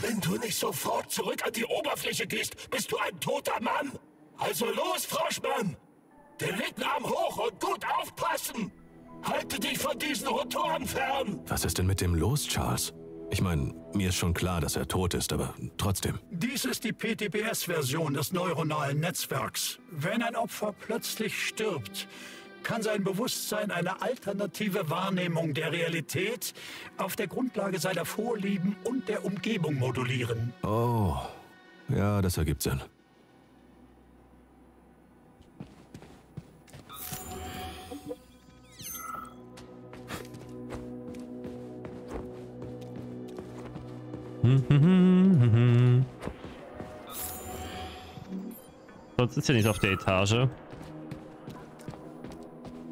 Wenn du nicht sofort zurück an die Oberfläche gehst, bist du ein toter Mann. Also los, Froschmann. Den linken Arm hoch und gut aufpassen. Halte dich von diesen Rotoren fern. Was ist denn mit dem los, Charles? Ich meine, mir ist schon klar, dass er tot ist, aber trotzdem. Dies ist die PTBS-Version des neuronalen Netzwerks. Wenn ein Opfer plötzlich stirbt, kann sein Bewusstsein eine alternative Wahrnehmung der Realität auf der Grundlage seiner Vorlieben und der Umgebung modulieren. Oh, ja, das ergibt Sinn. Sonst ist ja nicht auf der Etage.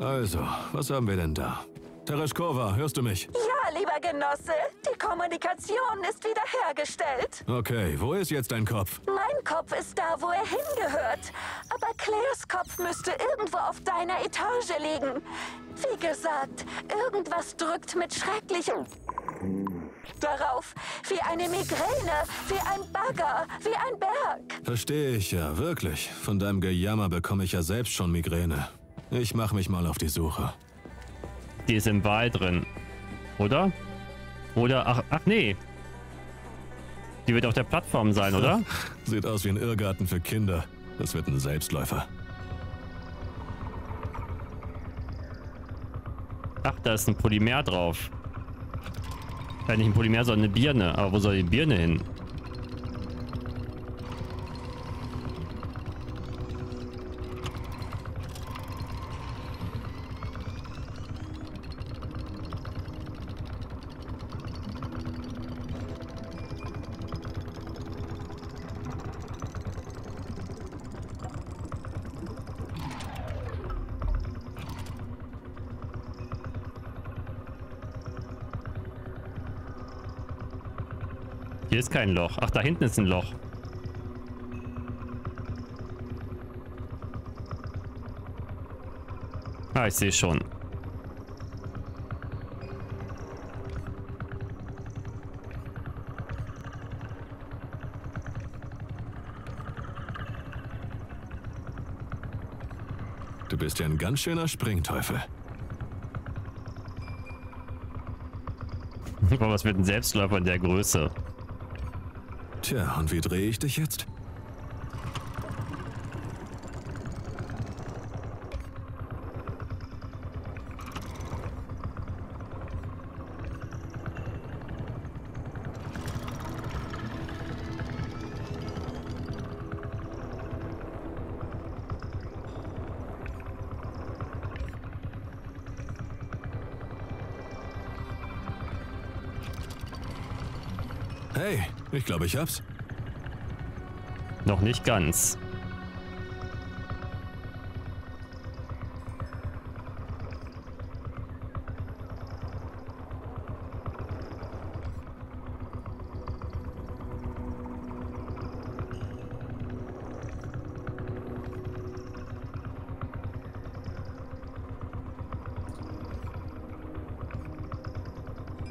Also, was haben wir denn da? Tereshkova, hörst du mich? Ja, lieber Genosse, die Kommunikation ist wiederhergestellt. Okay, wo ist jetzt dein Kopf? Mein Kopf ist da, wo er hingehört. Aber Claires Kopf müsste irgendwo auf deiner Etage liegen. Wie gesagt, irgendwas drückt mit schrecklichem darauf. Wie eine Migräne, wie ein Bagger, wie ein Berg. Verstehe ich ja, wirklich. Von deinem Gejammer bekomme ich ja selbst schon Migräne. Ich mach mich mal auf die Suche. Die ist im Wal drin. Oder? Oder, ach, ach nee. Die wird auf der Plattform sein, oder? Sieht aus wie ein Irrgarten für Kinder. Das wird ein Selbstläufer. Ach, da ist ein Polymer drauf. Äh, nicht ein Polymer, sondern eine Birne. Aber wo soll die Birne hin? Kein Loch. Ach, da hinten ist ein Loch. Ah, ich sehe schon. Du bist ja ein ganz schöner Springteufel. Aber was wird ein Selbstläufer in der Größe? Tja, und wie drehe ich dich jetzt? Hey, ich glaube, ich hab's. Nicht ganz.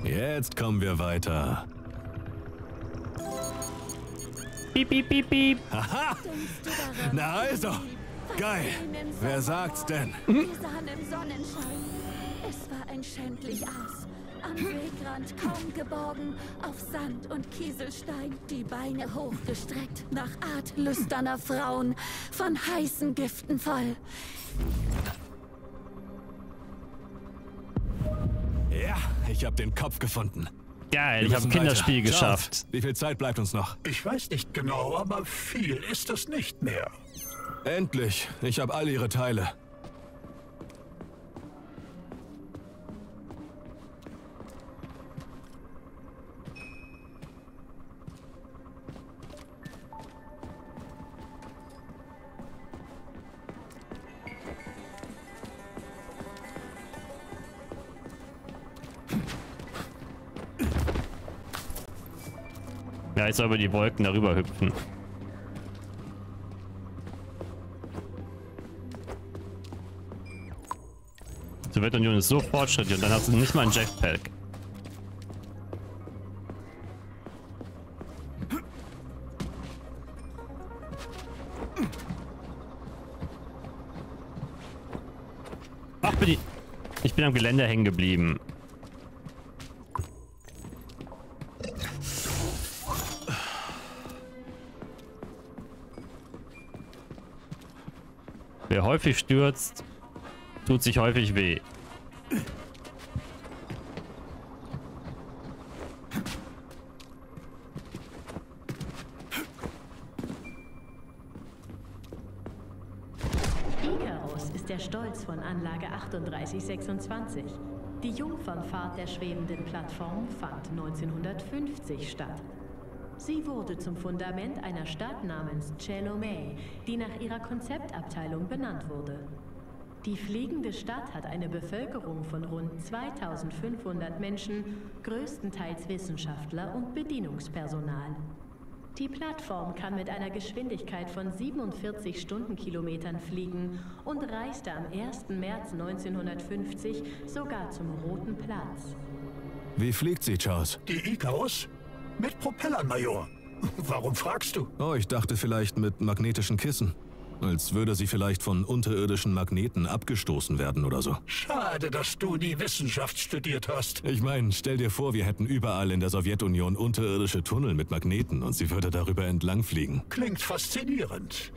Jetzt kommen wir weiter. Piep, piep, piep, piep. Aha! Na also, geil. Wer sagt's denn? Wir sahen im Sonnenschein. Es war ein schändlich Eis. Am Wegrand kaum geborgen, auf Sand und Kieselstein, die Beine hochgestreckt, nach Art lüsterner Frauen, von heißen Giften voll. Ja, ich hab den Kopf gefunden. Geil, ich habe ein Kinderspiel weiter. geschafft. Charles, wie viel Zeit bleibt uns noch? Ich weiß nicht genau, aber viel ist es nicht mehr. Endlich. Ich habe all ihre Teile. Soll über die Wolken darüber hüpfen. Die Sowjetunion ist so fortschrittlich und dann hast du nicht mal ein Jetpack. Ach, bin ich... Ich bin am Geländer hängen geblieben. Häufig stürzt, tut sich häufig weh. Icarus ist der Stolz von Anlage 3826. Die Jungfernfahrt der schwebenden Plattform fand 1950 statt. Sie wurde zum Fundament einer Stadt namens Chelomey, die nach ihrer Konzeptabteilung benannt wurde. Die fliegende Stadt hat eine Bevölkerung von rund 2500 Menschen, größtenteils Wissenschaftler und Bedienungspersonal. Die Plattform kann mit einer Geschwindigkeit von 47 Stundenkilometern fliegen und reiste am 1. März 1950 sogar zum Roten Platz. Wie fliegt sie, Charles? Die Icarus? Mit Propellern, Major. Warum fragst du? Oh, ich dachte vielleicht mit magnetischen Kissen. Als würde sie vielleicht von unterirdischen Magneten abgestoßen werden oder so. Schade, dass du nie Wissenschaft studiert hast. Ich meine, stell dir vor, wir hätten überall in der Sowjetunion unterirdische Tunnel mit Magneten und sie würde darüber entlangfliegen. Klingt faszinierend.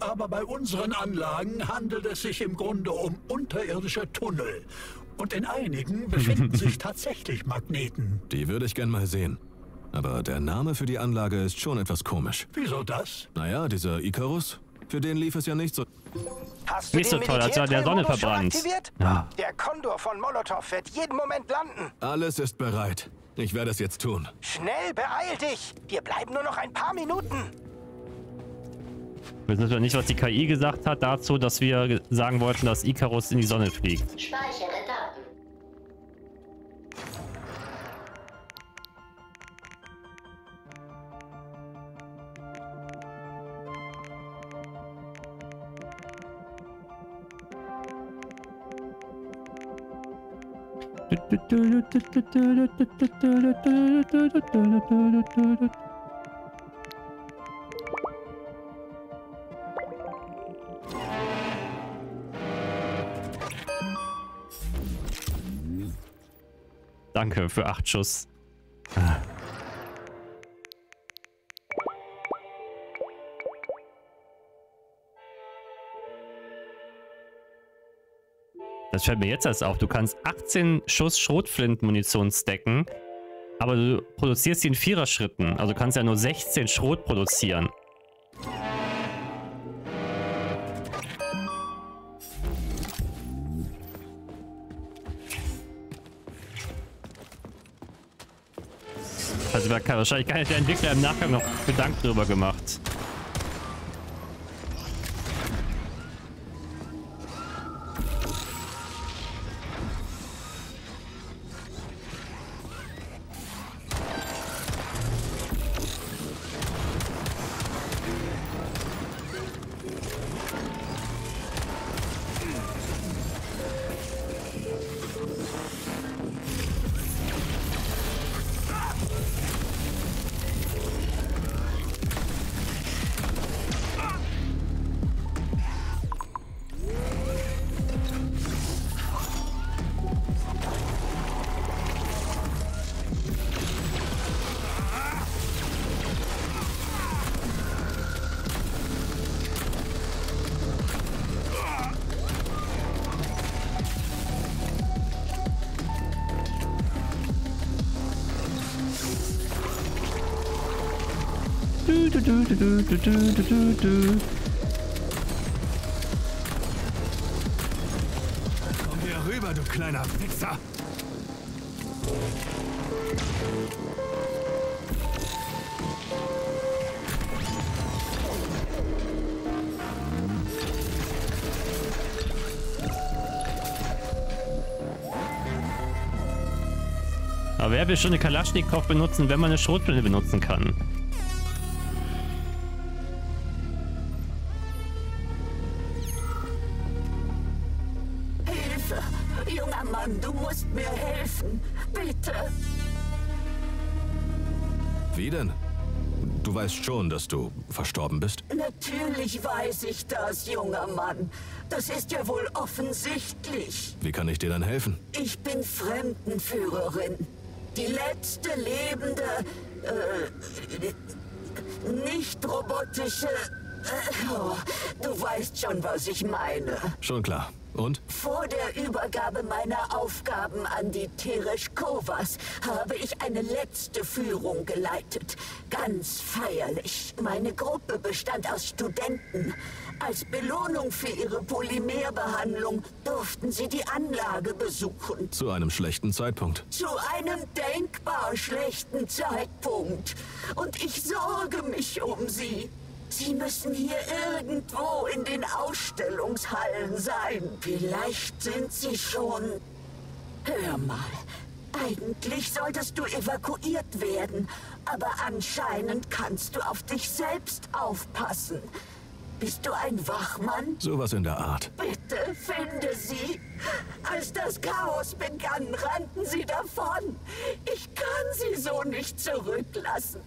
Aber bei unseren Anlagen handelt es sich im Grunde um unterirdische Tunnel. Und in einigen befinden sich tatsächlich Magneten. Die würde ich gern mal sehen. Aber der Name für die Anlage ist schon etwas komisch. Wieso das? Naja, dieser Icarus, für den lief es ja nicht so. Hast du Nicht den so toll, als er der Sonne verbrannt. aktiviert? Ja. Der Kondor von Molotow wird jeden Moment landen. Alles ist bereit. Ich werde es jetzt tun. Schnell, beeil dich! Dir bleiben nur noch ein paar Minuten. Wir wissen natürlich nicht, was die KI gesagt hat dazu, dass wir ge- sagen wollten, dass Icarus in die Sonne fliegt. Speichere Daten. Danke für acht Schuss. Das fällt mir jetzt erst auf. Du kannst 18 Schuss Schrotflintenmunition stacken, aber du produzierst sie in Viererschritten. Also kannst ja nur 16 Schrot produzieren. Also da kann wahrscheinlich gar nicht der Entwickler im Nachgang noch Gedanken drüber gemacht. Schon eine Kalaschnikow benutzen, wenn man eine Schrotflinte benutzen kann? Hilfe! Junger Mann, du musst mir helfen. Bitte. Wie denn? Du weißt schon, dass du verstorben bist? Natürlich weiß ich das, junger Mann. Das ist ja wohl offensichtlich. Wie kann ich dir dann helfen? Ich bin Fremdenführerin. Die letzte lebende, äh, nicht robotische. Äh, oh, du weißt schon, was ich meine. Schon klar. Und? Vor der Übergabe meiner Aufgaben an die Tereshkovas habe ich eine letzte Führung geleitet. Ganz feierlich. Meine Gruppe bestand aus Studenten. Als Belohnung für ihre Polymerbehandlung durften sie die Anlage besuchen. Zu einem schlechten Zeitpunkt. Zu einem denkbar schlechten Zeitpunkt. Und ich sorge mich um sie. Sie müssen hier irgendwo in den Ausstellungshallen sein. Vielleicht sind sie schon... Hör mal, eigentlich solltest du evakuiert werden, aber anscheinend kannst du auf dich selbst aufpassen. Bist du ein Wachmann? Sowas in der Art. Bitte finde sie. Als das Chaos begann, rannten sie davon. Ich kann sie so nicht zurücklassen.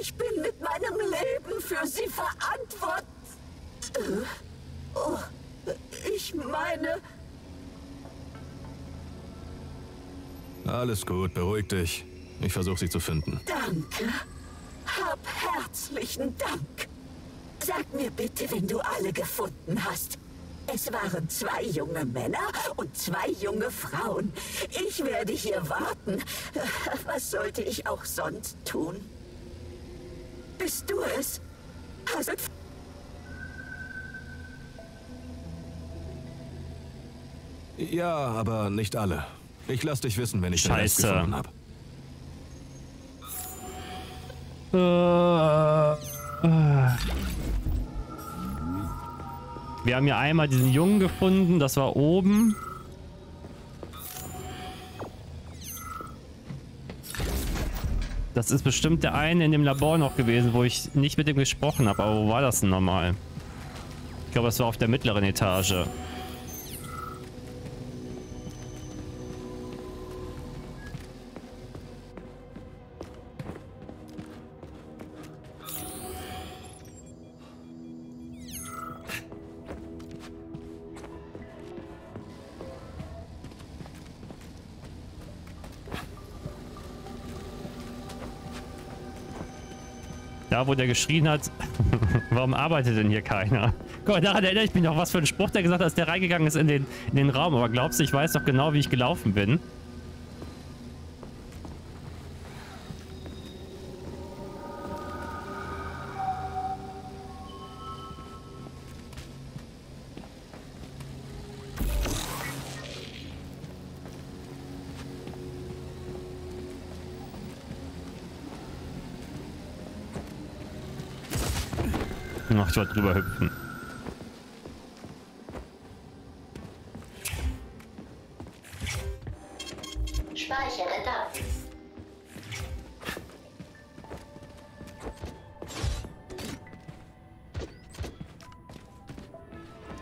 Ich bin mit meinem Leben für sie verantwortlich. Oh, ich meine, Alles gut, beruhig dich. Ich versuche sie zu finden. danke. Hab herzlichen Dank. Sag mir bitte, wenn du alle gefunden hast. Es waren zwei junge Männer und zwei junge Frauen. Ich werde hier warten. Was sollte ich auch sonst tun? Bist du es? Hast du... Ja, aber nicht alle. Ich lass dich wissen, wenn ich den Rest Scheiße. gefunden habe. Wir haben ja einmal diesen Jungen gefunden, das war oben. Das ist bestimmt der eine in dem Labor noch gewesen, wo ich nicht mit ihm gesprochen habe. Aber wo war das denn nochmal? Ich glaube, das war auf der mittleren Etage. Wo der geschrien hat, warum arbeitet denn hier keiner? Guck mal, daran erinnere ich mich noch, was für ein Spruch der gesagt hat, als der reingegangen ist in den, in den Raum. Aber glaubst du, ich weiß doch genau, wie ich gelaufen bin? Wollte drüber hüpfen. Speichere Daten.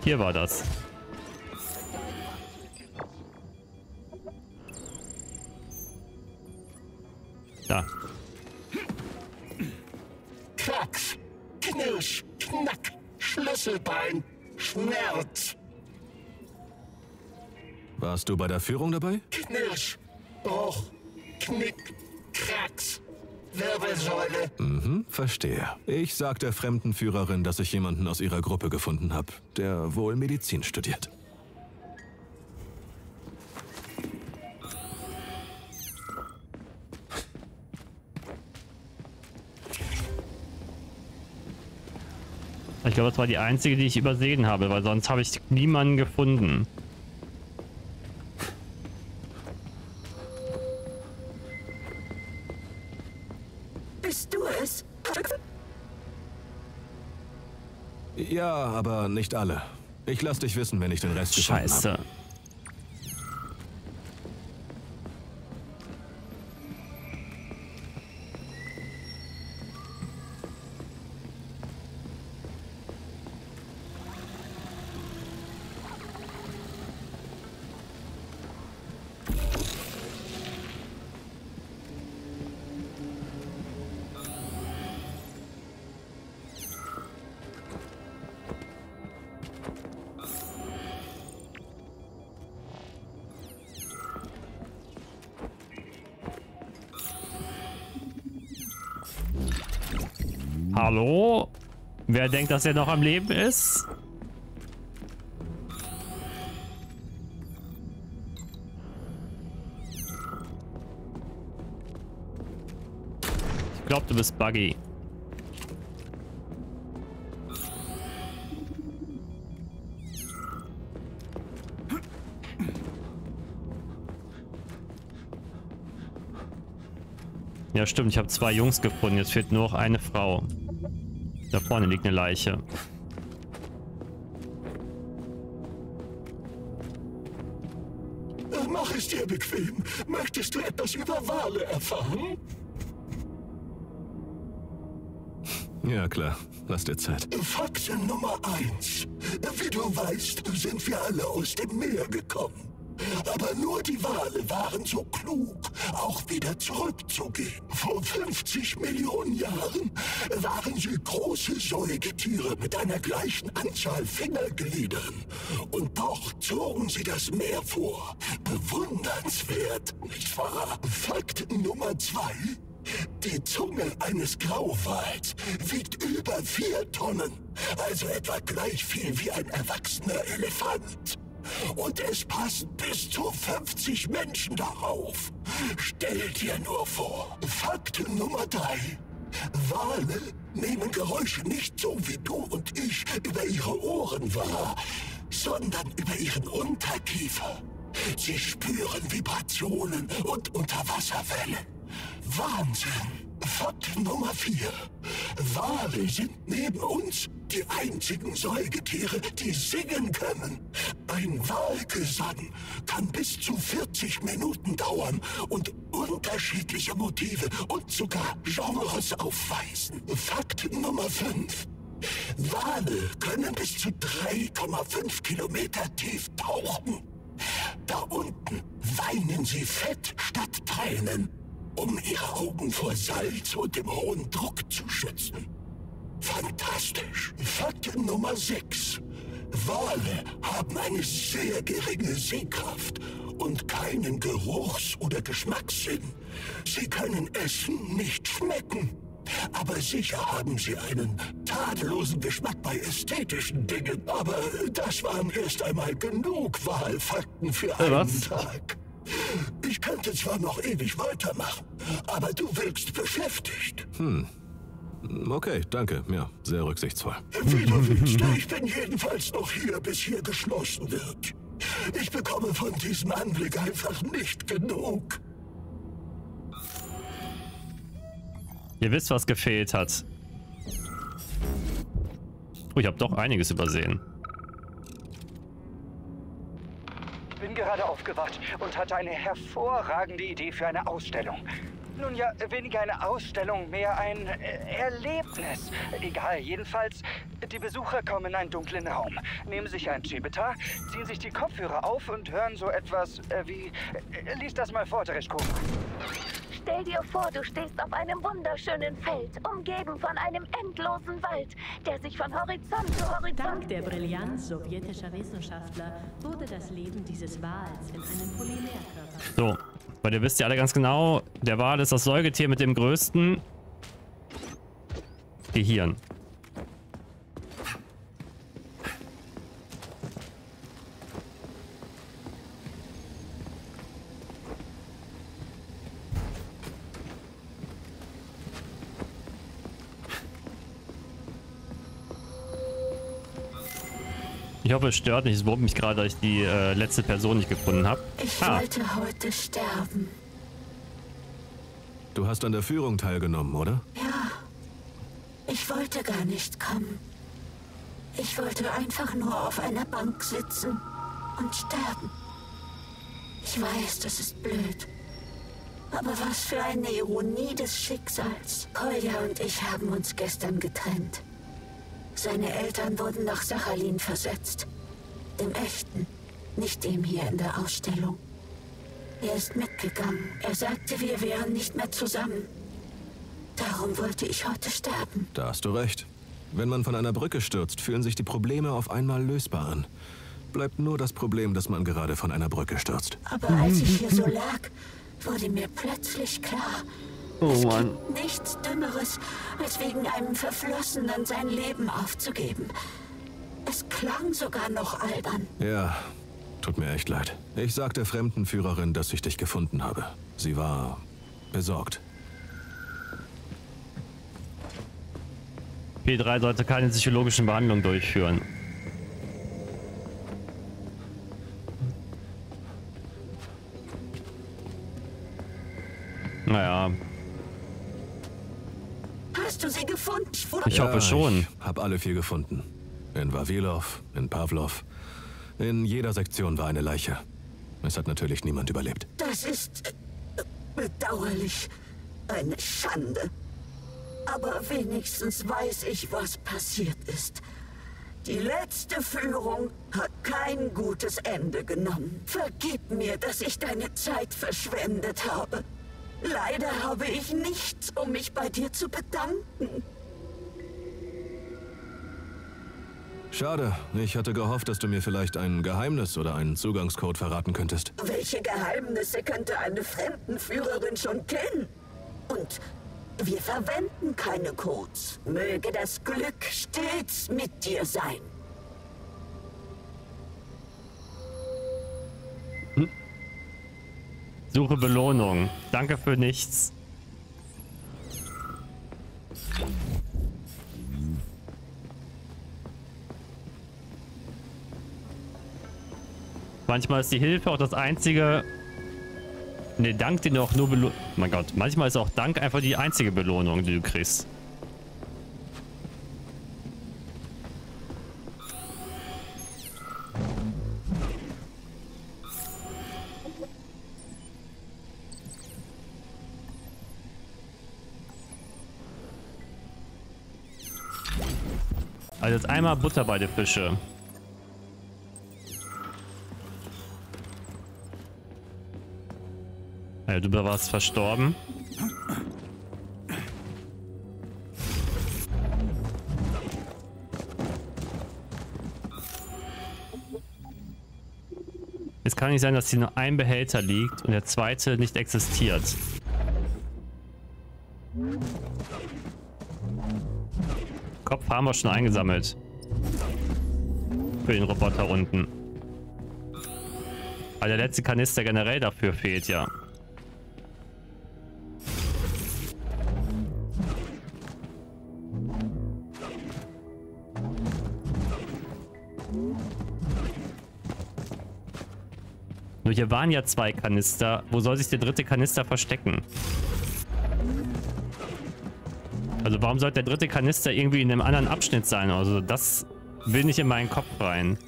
Hier war das. Du bei der Führung dabei? Knirsch, Bruch, Knick, Kracks, Wirbelsäule. Mhm, verstehe. Ich sag der Fremdenführerin, dass ich jemanden aus ihrer Gruppe gefunden habe, der wohl Medizin studiert. Ich glaube, das war die einzige, die ich übersehen habe, weil sonst habe ich niemanden gefunden. Aber nicht alle. Ich lass dich wissen, wenn ich den Rest. Scheiße. Denkt, dass er noch am Leben ist? Ich glaube, du bist Buggy. Ja, stimmt. Ich habe zwei Jungs gefunden. Jetzt fehlt nur noch eine Frau. Da vorne liegt eine Leiche. Mach es dir bequem. Möchtest du etwas über Wale erfahren? Ja, klar. Lass dir Zeit. Fakt Nummer eins. Wie du weißt, sind wir alle aus dem Meer gekommen. Aber nur die Wale waren so klug, auch wieder zurückzugehen. Vor 50 Millionen Jahren waren sie große Säugetiere mit einer gleichen Anzahl Fingergliedern. Und doch zogen sie das Meer vor. Bewundernswert, nicht wahr? Fakt Nummer zwei. Die Zunge eines Grauwals wiegt über vier Tonnen, also etwa gleich viel wie ein erwachsener Elefant. Und es passen bis zu 50 Menschen darauf. Stell dir nur vor. Fakt Nummer drei. Wale nehmen Geräusche nicht so wie du und ich über ihre Ohren wahr, sondern über ihren Unterkiefer. Sie spüren Vibrationen und Unterwasserwellen. Wahnsinn! Fakt Nummer vier. Wale sind neben uns die einzigen Säugetiere, die singen können. Ein Walgesang kann bis zu 40 Minuten dauern und unterschiedliche Motive und sogar Genres aufweisen. Fakt Nummer fünf. Wale können bis zu 3,5 Kilometer tief tauchen. Da unten weinen sie Fett statt Tränen um ihre Augen vor Salz und dem hohen Druck zu schützen. Fantastisch. Fakt Nummer 6. Wale haben eine sehr geringe Sehkraft und keinen Geruchs- oder Geschmackssinn. Sie können Essen nicht schmecken. Aber sicher haben sie einen tadellosen Geschmack bei ästhetischen Dingen. Aber das waren erst einmal genug Wahlfakten für Äh, einen was? Tag. Ich könnte zwar noch ewig weitermachen, aber du wirkst beschäftigt. Hm. Okay, danke. Ja, sehr rücksichtsvoll. Wie du willst, ich bin jedenfalls noch hier, bis hier geschlossen wird. Ich bekomme von diesem Anblick einfach nicht genug. Ihr wisst, was gefehlt hat. Oh, ich habe doch einiges übersehen. Bin gerade aufgewacht und hatte eine hervorragende Idee für eine Ausstellung. Nun ja, weniger eine Ausstellung, mehr ein äh, Erlebnis. Egal, jedenfalls, die Besucher kommen in einen dunklen Raum, nehmen sich ein Chibita, ziehen sich die Kopfhörer auf und hören so etwas äh, wie... Äh, lies das mal vor, Tereshko. Stell dir vor, du stehst auf einem wunderschönen Feld, umgeben von einem endlosen Wald, der sich von Horizont zu Horizont... Dank der Brillanz sowjetischer Wissenschaftler wurde das Leben dieses Wals in einen Polymerkörper. So, weil ihr wisst ja alle ganz genau, der Wal ist das Säugetier mit dem größten Gehirn. Ich hoffe, es stört nicht. Es wurmt mich gerade, dass ich die äh, letzte Person nicht gefunden habe. Ich Ah, wollte heute sterben. Du hast an der Führung teilgenommen, oder? Ja, ich wollte gar nicht kommen. Ich wollte einfach nur auf einer Bank sitzen und sterben. Ich weiß, das ist blöd. Aber was für eine Ironie des Schicksals. Kolja und ich haben uns gestern getrennt. Seine Eltern wurden nach Sachalin versetzt. Dem echten, nicht dem hier in der Ausstellung. Er ist mitgegangen. Er sagte, wir wären nicht mehr zusammen. Darum wollte ich heute sterben. Da hast du recht. Wenn man von einer Brücke stürzt, fühlen sich die Probleme auf einmal lösbar an. Bleibt nur das Problem, dass man gerade von einer Brücke stürzt. Aber als ich hier so lag, wurde mir plötzlich klar, oh Mann. nichts Dümmeres, als wegen einem Verflossenen sein Leben aufzugeben. Es klang sogar noch albern. Ja, tut mir echt leid. Ich sag der Fremdenführerin, dass ich dich gefunden habe. Sie war besorgt. P3 sollte keine psychologischen Behandlungen durchführen. Naja, Hast du sie gefunden? Ich hoffe schon. Ich habe alle vier gefunden. In Vavilov, in Pavlov. In jeder Sektion war eine Leiche. Es hat natürlich niemand überlebt. Das ist äh, bedauerlich. Eine Schande. Aber wenigstens weiß ich, was passiert ist. Die letzte Führung hat kein gutes Ende genommen. Vergib mir, dass ich deine Zeit verschwendet habe. Leider habe ich nichts, um mich bei dir zu bedanken. Schade. Ich hatte gehofft, dass du mir vielleicht ein Geheimnis oder einen Zugangscode verraten könntest. Welche Geheimnisse könnte eine Fremdenführerin schon kennen? Und wir verwenden keine Codes. Möge das Glück stets mit dir sein. Suche Belohnung. Danke für nichts. Manchmal ist die Hilfe auch das einzige... Ne, Dank, den du auch nur Belohnung... Mein Gott, manchmal ist auch Dank einfach die einzige Belohnung, die du kriegst. Also jetzt einmal Butter bei den Fische. Ja, du warst verstorben. Es kann nicht sein, dass hier nur ein Behälter liegt und der zweite nicht existiert. Kopf haben wir schon eingesammelt. Für den Roboter unten. Aber der letzte Kanister generell dafür fehlt ja. Nur hier waren ja zwei Kanister. Wo soll sich der dritte Kanister verstecken? Also warum sollte der dritte Kanister irgendwie in einem anderen Abschnitt sein? Also das will nicht in meinen Kopf rein.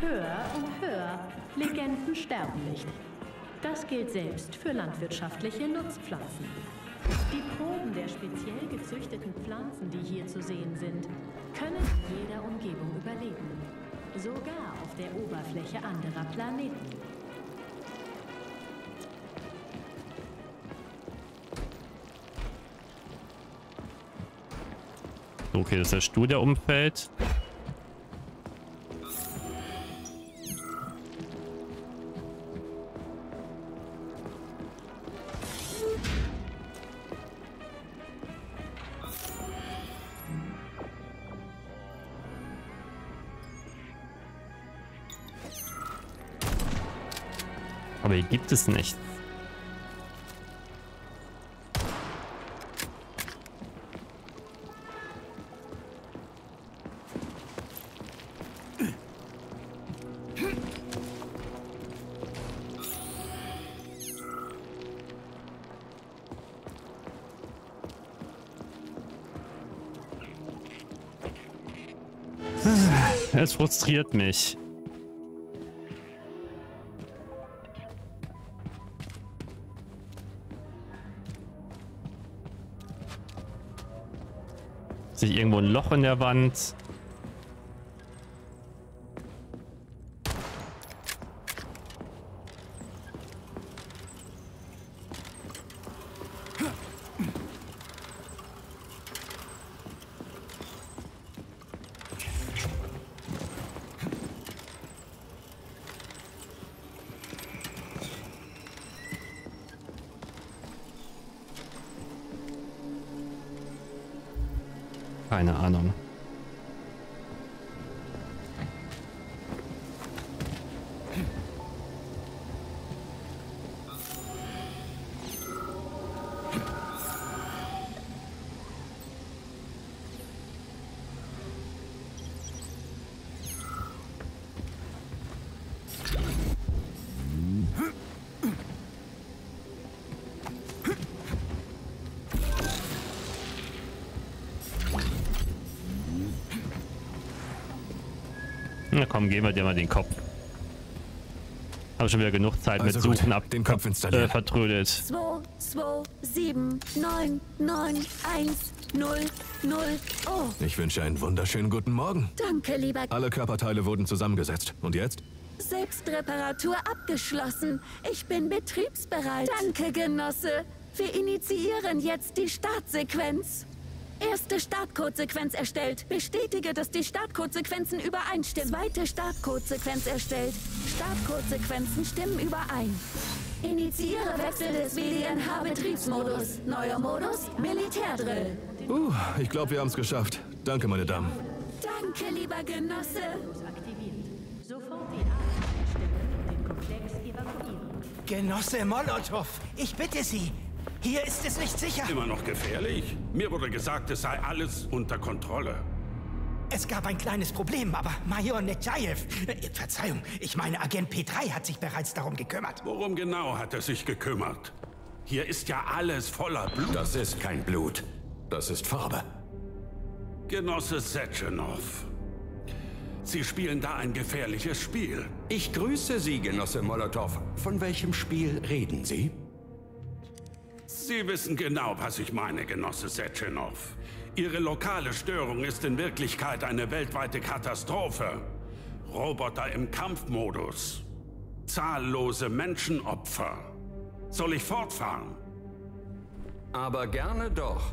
Höher und höher. Legenden sterben nicht. Das gilt selbst für landwirtschaftliche Nutzpflanzen. Die Proben der speziell gezüchteten Pflanzen, die hier zu sehen sind, können jeder Umgebung überleben. Sogar auf der Oberfläche anderer Planeten. Okay, das ist der Stuhl, der umfällt. Aber hier gibt es nicht. Es frustriert mich. Sich irgendwo ein Loch in der Wand. Keine Ahnung. Komm, geben wir dir mal den Kopf. Habe schon wieder genug Zeit Also mit gut, Suchen ab den Kopf installieren. Äh, vertrödet. 2, 2, 7, 9, 9, 1, 0, 0. Oh, Ich wünsche einen wunderschönen guten Morgen. danke, lieber. Alle Körperteile wurden zusammengesetzt. Und jetzt? Selbstreparatur abgeschlossen. Ich bin betriebsbereit. Danke, Genosse. Wir initiieren jetzt die Startsequenz. Erste Startcodesequenz erstellt. Bestätige, dass die Startcodesequenzen übereinstimmen. Zweite Startcodesequenz erstellt. Startcodesequenzen stimmen überein. Initiiere Wechsel des WDNH-Betriebsmodus. Neuer Modus, Militärdrill. Uh, ich glaube, wir haben es geschafft. Danke, meine Damen. Danke, lieber Genosse. Genosse Molotow, ich bitte Sie. Hier ist es nicht sicher. Immer noch gefährlich? Mir wurde gesagt, es sei alles unter Kontrolle. Es gab ein kleines Problem, aber Major Nechayev, äh, Verzeihung, ich meine Agent P3 hat sich bereits darum gekümmert. Worum genau hat er sich gekümmert? Hier ist ja alles voller Blut. Das ist kein Blut. Das ist Farbe. Genosse Setchenov. Sie spielen da ein gefährliches Spiel. Ich grüße Sie, Genosse Molotow. Von welchem Spiel reden Sie? Sie wissen genau, was ich meine, Genosse Setchenov. Ihre lokale Störung ist in Wirklichkeit eine weltweite Katastrophe. Roboter im Kampfmodus. Zahllose Menschenopfer. Soll ich fortfahren? Aber gerne doch.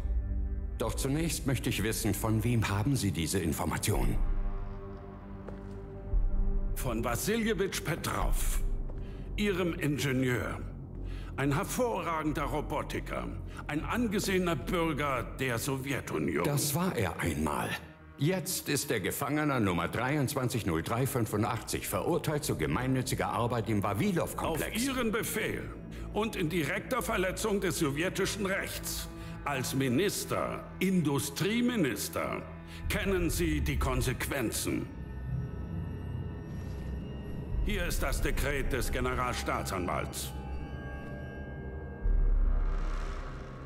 Doch zunächst möchte ich wissen, von wem haben Sie diese Information? Von Wassiljewitsch Petrov, Ihrem Ingenieur. Ein hervorragender Robotiker. Ein angesehener Bürger der Sowjetunion. Das war er einmal. Jetzt ist er Gefangener Nummer 230385 verurteilt zu gemeinnütziger Arbeit im Auf Vavilov-Komplex. Ihren Befehl und in direkter Verletzung des sowjetischen Rechts. Als Minister, Industrieminister, kennen Sie die Konsequenzen. Hier ist das Dekret des Generalstaatsanwalts.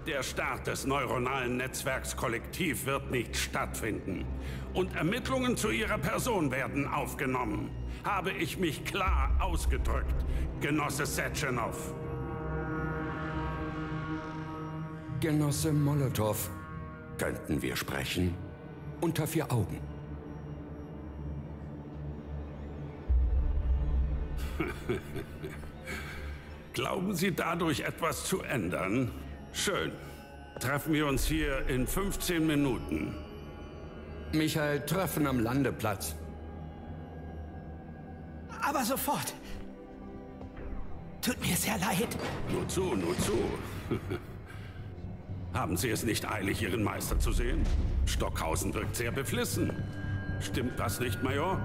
Der Start des neuronalen Netzwerks Kollektiv wird nicht stattfinden. Und Ermittlungen zu Ihrer Person werden aufgenommen. Habe ich mich klar ausgedrückt, Genosse Setchenov. Genosse Molotow, könnten wir sprechen? Unter vier Augen. Glauben Sie dadurch etwas zu ändern? Schön. Treffen wir uns hier in 15 Minuten. Michael, Treffen am Landeplatz. Aber sofort. Tut mir sehr leid. Nur zu, nur zu. Haben Sie es nicht eilig, Ihren Meister zu sehen? Stockhausen wirkt sehr beflissen. Stimmt das nicht, Major?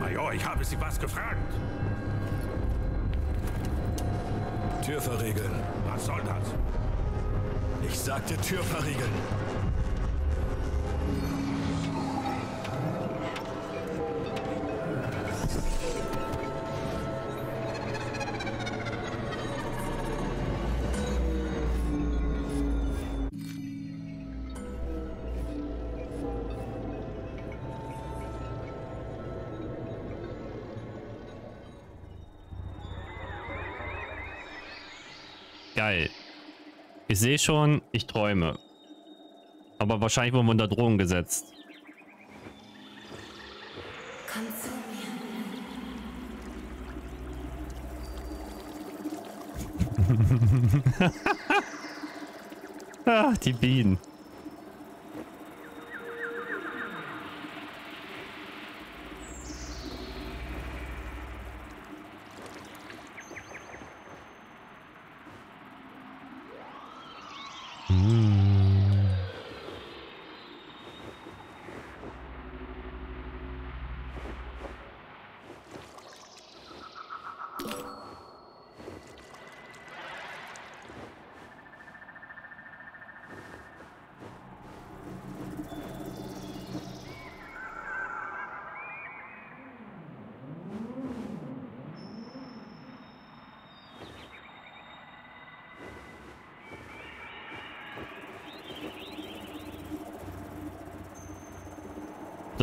Major, ich habe Sie was gefragt. Tür verriegeln. Was soll das? Ich sagte Tür verriegeln. Geil. Ich sehe schon, ich träume. Aber wahrscheinlich wurden wir unter Drohung gesetzt. Komm zu mir. Ah, die Bienen.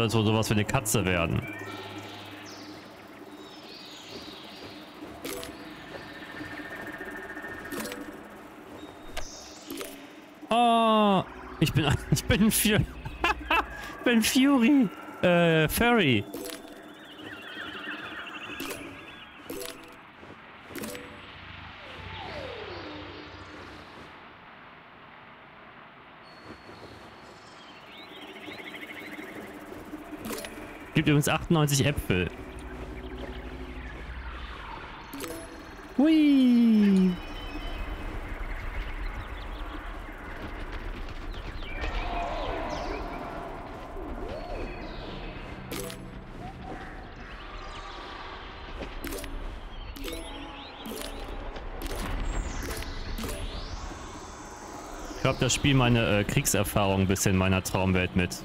Soll so sowas wie eine Katze werden. Oh, ich bin, ich bin Fury. bin Fury. Äh, Furry. Gibt übrigens 98 Äpfel. Hui. Ich glaube, das Spiel meine äh, Kriegserfahrung ein bisschen in meiner Traumwelt mit.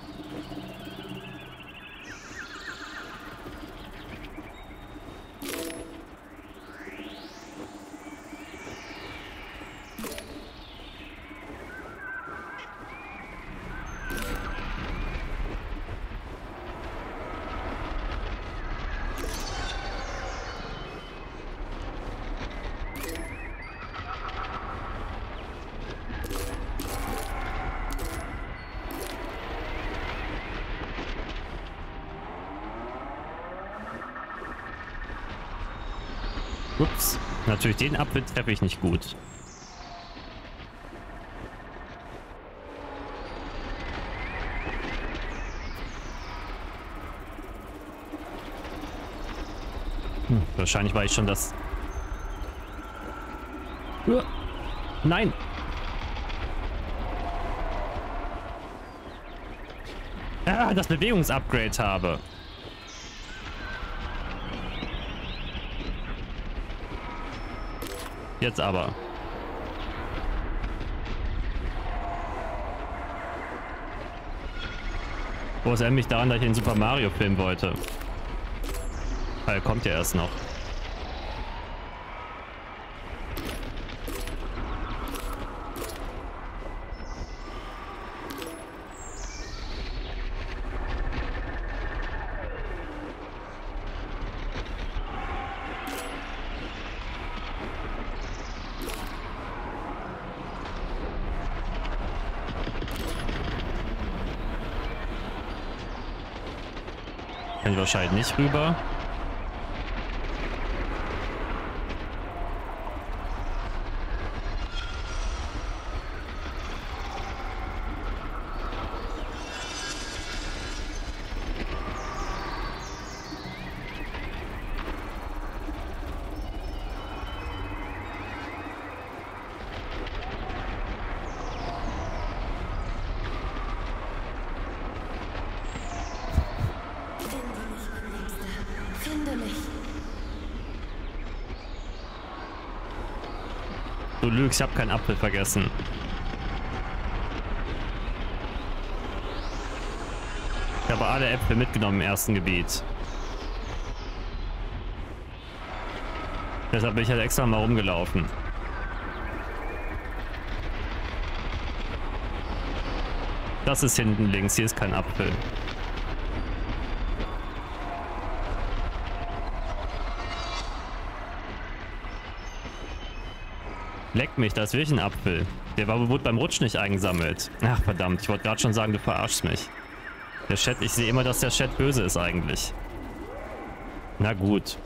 Natürlich, den Apfel treffe ich nicht gut. Hm, wahrscheinlich war ich schon das... Nein! Ah, das Bewegungsupgrade habe. Jetzt aber. Wo es mich daran, dass ich den Super Mario filmen wollte. Weil kommt ja erst noch. Kann ich wahrscheinlich nicht rüber. Finde mich. Lügst, ich habe keinen Apfel vergessen. Ich habe alle Äpfel mitgenommen im ersten Gebiet. Deshalb bin ich halt extra mal rumgelaufen. Das ist hinten links, hier ist kein Apfel. Leck mich, da ist wirklich ein Apfel. Der war, wurde beim Rutsch nicht eingesammelt. Ach verdammt, ich wollte gerade schon sagen, du verarschst mich. Der Chat, ich sehe immer, dass der Chat böse ist eigentlich. Na gut.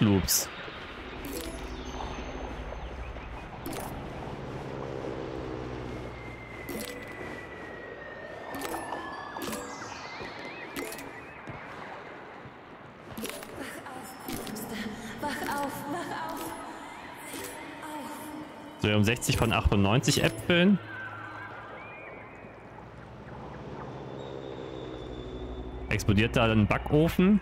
Loot Loops. So, wir haben 60 von 98 Äpfeln. Explodiert da ein Backofen.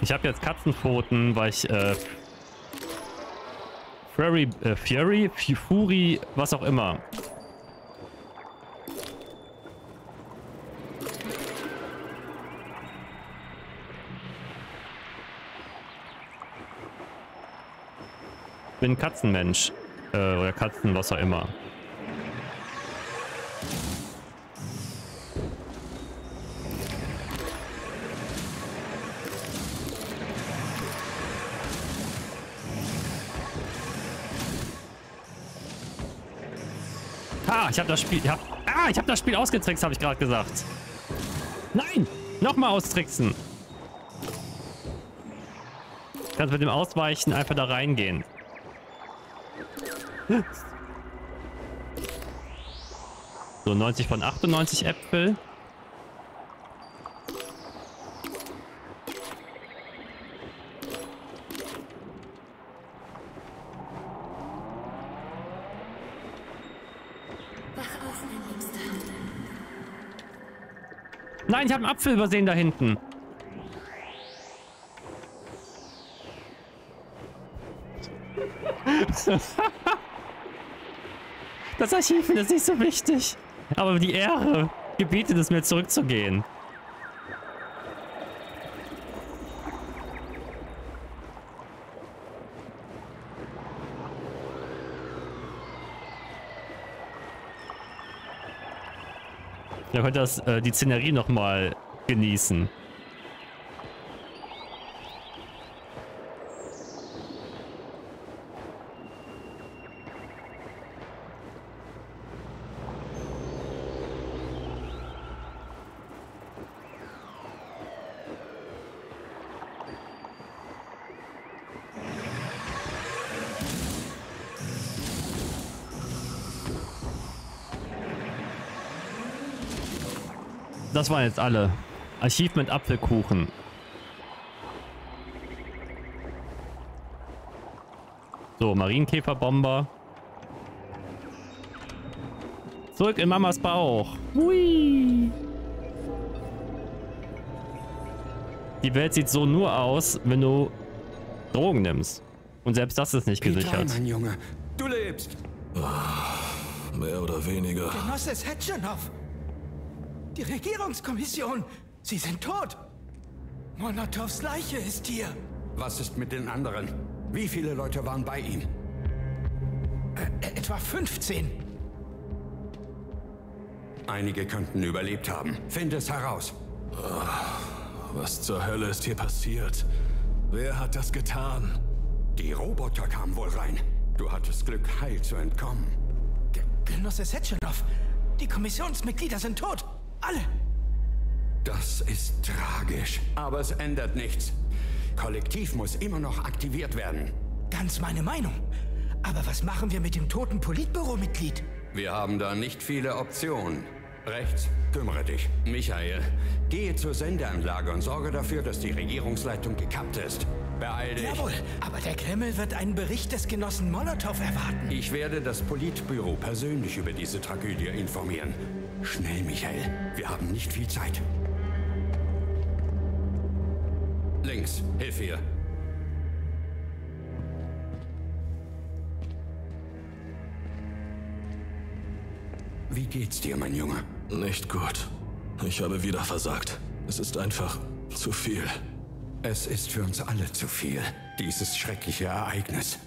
Ich habe jetzt Katzenpfoten, weil ich äh, Fury, äh, Fury, Fury, was auch immer. Bin Katzenmensch. Äh, oder Katzen, was auch immer. Ah, ich habe das Spiel... Ja, ah, ich habe das Spiel ausgetrickst, habe ich gerade gesagt. Nein! Nochmal austricksen. Kannst mit dem Ausweichen einfach da reingehen. So, 90 von 98 Äpfel. Nein, ich habe einen Apfel übersehen da hinten. Das Archiv ist nicht so wichtig. Aber die Ehre gebietet es mir zurückzugehen. Da könnt ihr das, äh, die Szenerie nochmal genießen. Das waren jetzt alle. Achievement Apfelkuchen. So, Marienkäferbomber. Zurück in Mamas Bauch. Hui. Die Welt sieht so nur aus, wenn du Drogen nimmst. Und selbst das ist nicht gesichert. mein Junge. Du lebst. Mehr oder weniger. Genosse Setchenov. Die Regierungskommission. Sie sind tot. Molotovs Leiche ist hier. Was ist mit den anderen? Wie viele Leute waren bei ihm? Äh, etwa 15. Einige könnten überlebt haben. Finde es heraus. Was zur Hölle ist hier passiert? Wer hat das getan? Die Roboter kamen wohl rein. Du hattest Glück, heil zu entkommen. G Genosse Setchenov, die Kommissionsmitglieder sind tot. Alle. Das ist tragisch. Aber es ändert nichts. Kollektiv muss immer noch aktiviert werden. Ganz meine Meinung. Aber was machen wir mit dem toten Politbüromitglied? Wir haben da nicht viele Optionen. Rechts, kümmere dich. Michael, gehe zur Sendeanlage und sorge dafür, dass die Regierungsleitung gekappt ist. Beeil dich. Jawohl, aber der Kreml wird einen Bericht des Genossen Molotow erwarten. Ich werde das Politbüro persönlich über diese Tragödie informieren. Schnell, Michael. Wir haben nicht viel Zeit. Links, hilf hier. Wie geht's dir, mein Junge? Nicht gut. Ich habe wieder versagt. Es ist einfach zu viel. Es ist für uns alle zu viel, dieses schreckliche Ereignis.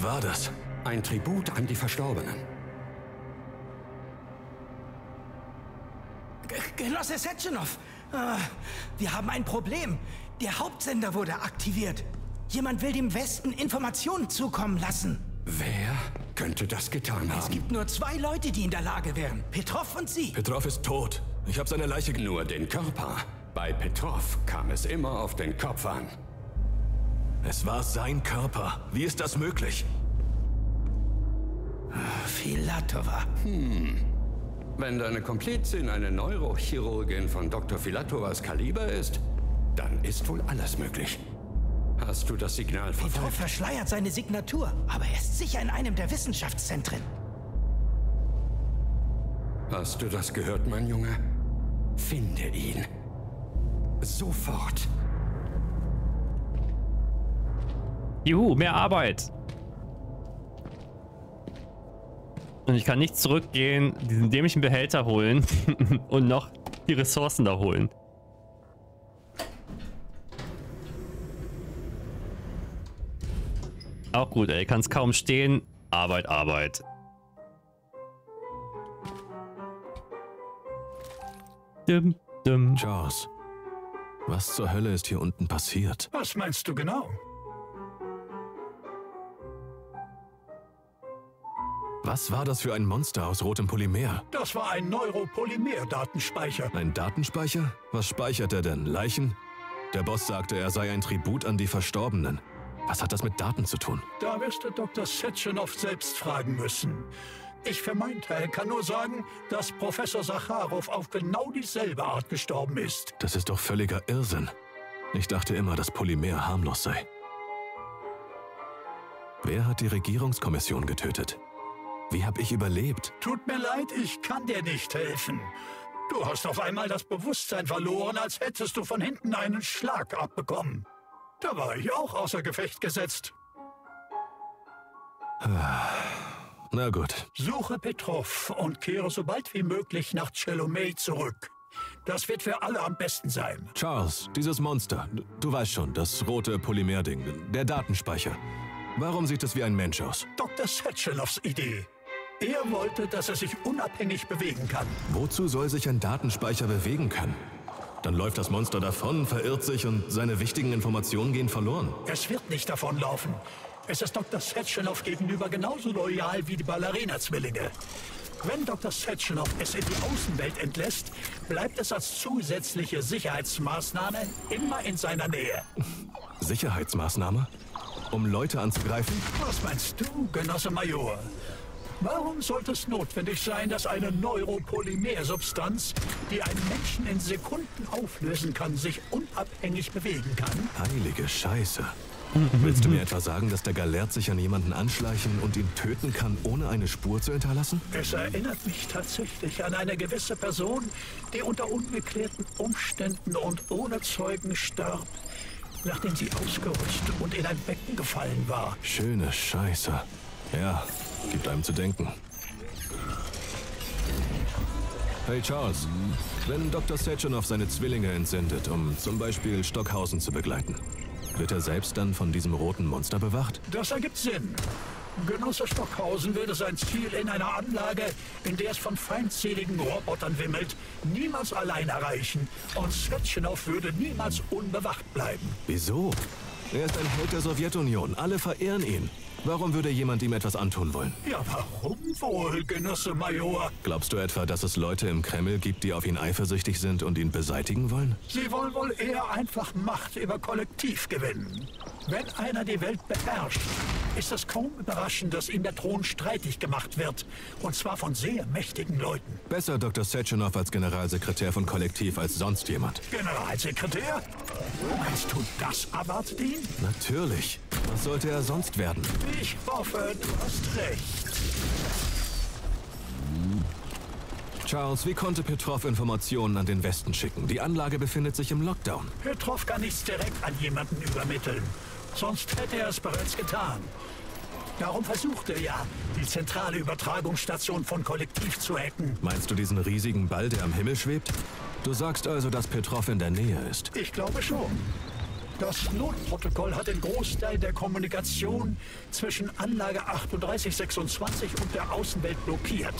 Was war das? Ein Tribut an die Verstorbenen. G Genosse Setchenov, äh, wir haben ein Problem. Der Hauptsender wurde aktiviert. Jemand will dem Westen Informationen zukommen lassen. Wer könnte das getan haben? Es gibt nur zwei Leute, die in der Lage wären. Petrov und Sie. Petrov ist tot. Ich habe seine Leiche... Nur den Körper. Bei Petrov kam es immer auf den Kopf an. Es war sein Körper. Wie ist das möglich? Filatova. Hm. Wenn deine Komplizin eine Neurochirurgin von Dr. Filatovas Kaliber ist, dann ist wohl alles möglich. Hast du das Signal Petrov verfolgt? verschleiert seine Signatur, aber er ist sicher in einem der Wissenschaftszentren. Hast du das gehört, mein Junge? Finde ihn. Sofort. Juhu, mehr Arbeit. Und ich kann nicht zurückgehen, diesen dämlichen Behälter holen und noch die Ressourcen da holen. Auch gut, ey. Kannst kaum stehen. Arbeit, Arbeit. Dum, dum. Jaws, was zur Hölle ist hier unten passiert? Was meinst du genau? Was war das für ein Monster aus rotem Polymer? Das war ein Neuropolymer-Datenspeicher. Ein Datenspeicher? Was speichert er denn? Leichen? Der Boss sagte, er sei ein Tribut an die Verstorbenen. Was hat das mit Daten zu tun? Da wirst du Dr. Setchenov selbst fragen müssen. Ich für meinen Teil kann nur sagen, dass Professor Sacharow auf genau dieselbe Art gestorben ist. Das ist doch völliger Irrsinn. Ich dachte immer, dass Polymer harmlos sei. Wer hat die Regierungskommission getötet? Wie habe ich überlebt? Tut mir leid, ich kann dir nicht helfen. Du hast auf einmal das Bewusstsein verloren, als hättest du von hinten einen Schlag abbekommen. Da war ich auch außer Gefecht gesetzt. Na gut. Suche Petrov und kehre so bald wie möglich nach Chelomey zurück. Das wird für alle am besten sein. Charles, dieses Monster. Du weißt schon, das rote Polymerding, der Datenspeicher. Warum sieht es wie ein Mensch aus? Dr. Setchenovs Idee. Er wollte, dass er sich unabhängig bewegen kann. Wozu soll sich ein Datenspeicher bewegen können? Dann läuft das Monster davon, verirrt sich und seine wichtigen Informationen gehen verloren. Es wird nicht davonlaufen. Es ist Dr. Setchenov gegenüber genauso loyal wie die Ballerina-Zwillinge. Wenn Dr. Setchenov es in die Außenwelt entlässt, bleibt es als zusätzliche Sicherheitsmaßnahme immer in seiner Nähe. Sicherheitsmaßnahme? Um Leute anzugreifen? Was meinst du, Genosse Major? Warum sollte es notwendig sein, dass eine Neuropolymersubstanz, die einen Menschen in Sekunden auflösen kann, sich unabhängig bewegen kann? Heilige Scheiße. Willst du mir etwa sagen, dass der Galert sich an jemanden anschleichen und ihn töten kann, ohne eine Spur zu hinterlassen? Es erinnert mich tatsächlich an eine gewisse Person, die unter ungeklärten Umständen und ohne Zeugen starb, nachdem sie ausgerutscht und in ein Becken gefallen war. Schöne Scheiße. Ja, gibt einem zu denken. Hey Charles, wenn Dr. Sechenov seine Zwillinge entsendet, um zum Beispiel Stockhausen zu begleiten, wird er selbst dann von diesem roten Monster bewacht? Das ergibt Sinn. Genosse Stockhausen würde sein Ziel in einer Anlage, in der es von feindseligen Robotern wimmelt, niemals allein erreichen. Und Setchenov würde niemals unbewacht bleiben. Wieso? Er ist ein Held der Sowjetunion. Alle verehren ihn. Warum würde jemand ihm etwas antun wollen? Ja, warum wohl, Genosse Major? Glaubst du etwa, dass es Leute im Kreml gibt, die auf ihn eifersüchtig sind und ihn beseitigen wollen? Sie wollen wohl eher einfach Macht über Kollektiv gewinnen. Wenn einer die Welt beherrscht, ist es kaum überraschend, dass ihm der Thron streitig gemacht wird. Und zwar von sehr mächtigen Leuten. Besser Dr. Sechenov als Generalsekretär von Kollektiv als sonst jemand. Generalsekretär? Meinst du, das ihn? Natürlich. Was sollte er sonst werden? Ich hoffe, du hast recht. Charles, wie konnte Petrov Informationen an den Westen schicken? Die Anlage befindet sich im Lockdown. Petrov kann nichts direkt an jemanden übermitteln. Sonst hätte er es bereits getan. Darum versuchte er ja, die zentrale Übertragungsstation von Kollektiv zu hacken. Meinst du diesen riesigen Ball, der am Himmel schwebt? Du sagst also, dass Petrov in der Nähe ist. Ich glaube schon. Das Notprotokoll hat den Großteil der Kommunikation zwischen Anlage 3826 und der Außenwelt blockiert.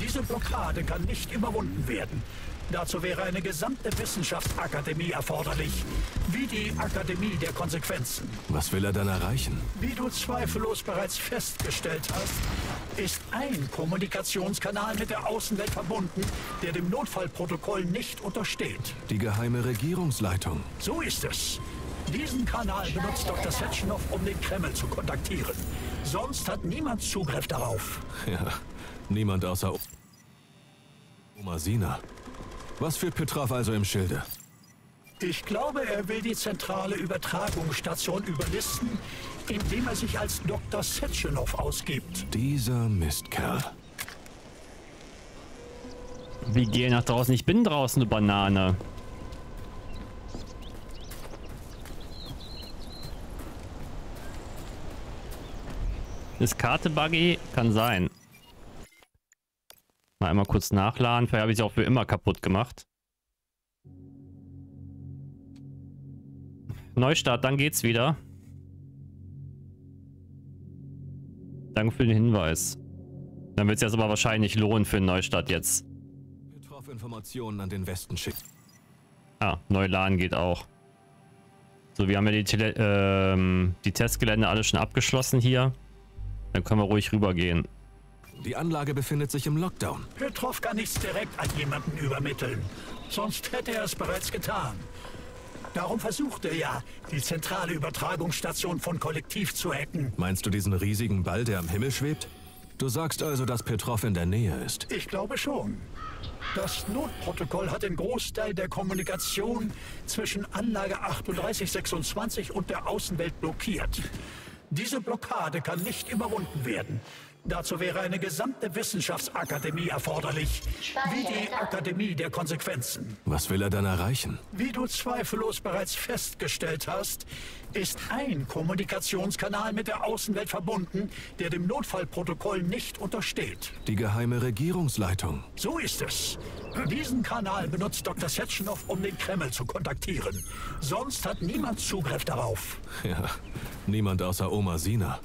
Diese Blockade kann nicht überwunden werden. Dazu wäre eine gesamte Wissenschaftsakademie erforderlich, wie die Akademie der Konsequenzen. Was will er dann erreichen? Wie du zweifellos bereits festgestellt hast, ist ein Kommunikationskanal mit der Außenwelt verbunden, der dem Notfallprotokoll nicht untersteht. Die geheime Regierungsleitung. So ist es. Diesen Kanal benutzt Dr. Setchenov, um den Kreml zu kontaktieren. Sonst hat niemand Zugriff darauf. Ja, niemand außer Oma Sina. Was führt Petrov also im Schilde? Ich glaube, er will die zentrale Übertragungsstation überlisten, indem er sich als Dr. Setchenov ausgibt. Dieser Mistkerl. Wie gehe nach draußen? Ich bin draußen, du Banane. Ist Karte buggy? Kann sein. Mal einmal kurz nachladen. Vielleicht habe ich sie auch für immer kaputt gemacht. Neustart, dann geht's wieder. Danke für den Hinweis. Dann wird es jetzt aber wahrscheinlich lohnen für einen Neustart jetzt. Informationen an den Westen schicken. Ah, Neuladen geht auch. So, wir haben ja die, Tele ähm, die Testgelände alle schon abgeschlossen hier. Dann können wir ruhig rübergehen. Die Anlage befindet sich im Lockdown. Petrov kann nichts direkt an jemanden übermitteln. Sonst hätte er es bereits getan. Darum versucht er ja, die zentrale Übertragungsstation von Kollektiv zu hacken. Meinst du diesen riesigen Ball, der am Himmel schwebt? Du sagst also, dass Petrov in der Nähe ist. Ich glaube schon. Das Notprotokoll hat den Großteil der Kommunikation zwischen Anlage 3826 und der Außenwelt blockiert. Diese Blockade kann nicht überwunden werden. Dazu wäre eine gesamte Wissenschaftsakademie erforderlich, wie die Akademie der Konsequenzen. Was will er dann erreichen? Wie du zweifellos bereits festgestellt hast, ist ein Kommunikationskanal mit der Außenwelt verbunden, der dem Notfallprotokoll nicht untersteht. Die geheime Regierungsleitung. So ist es. Diesen Kanal benutzt Dr. Setchenov, um den Kreml zu kontaktieren. Sonst hat niemand Zugriff darauf. Ja, niemand außer Oma Sina.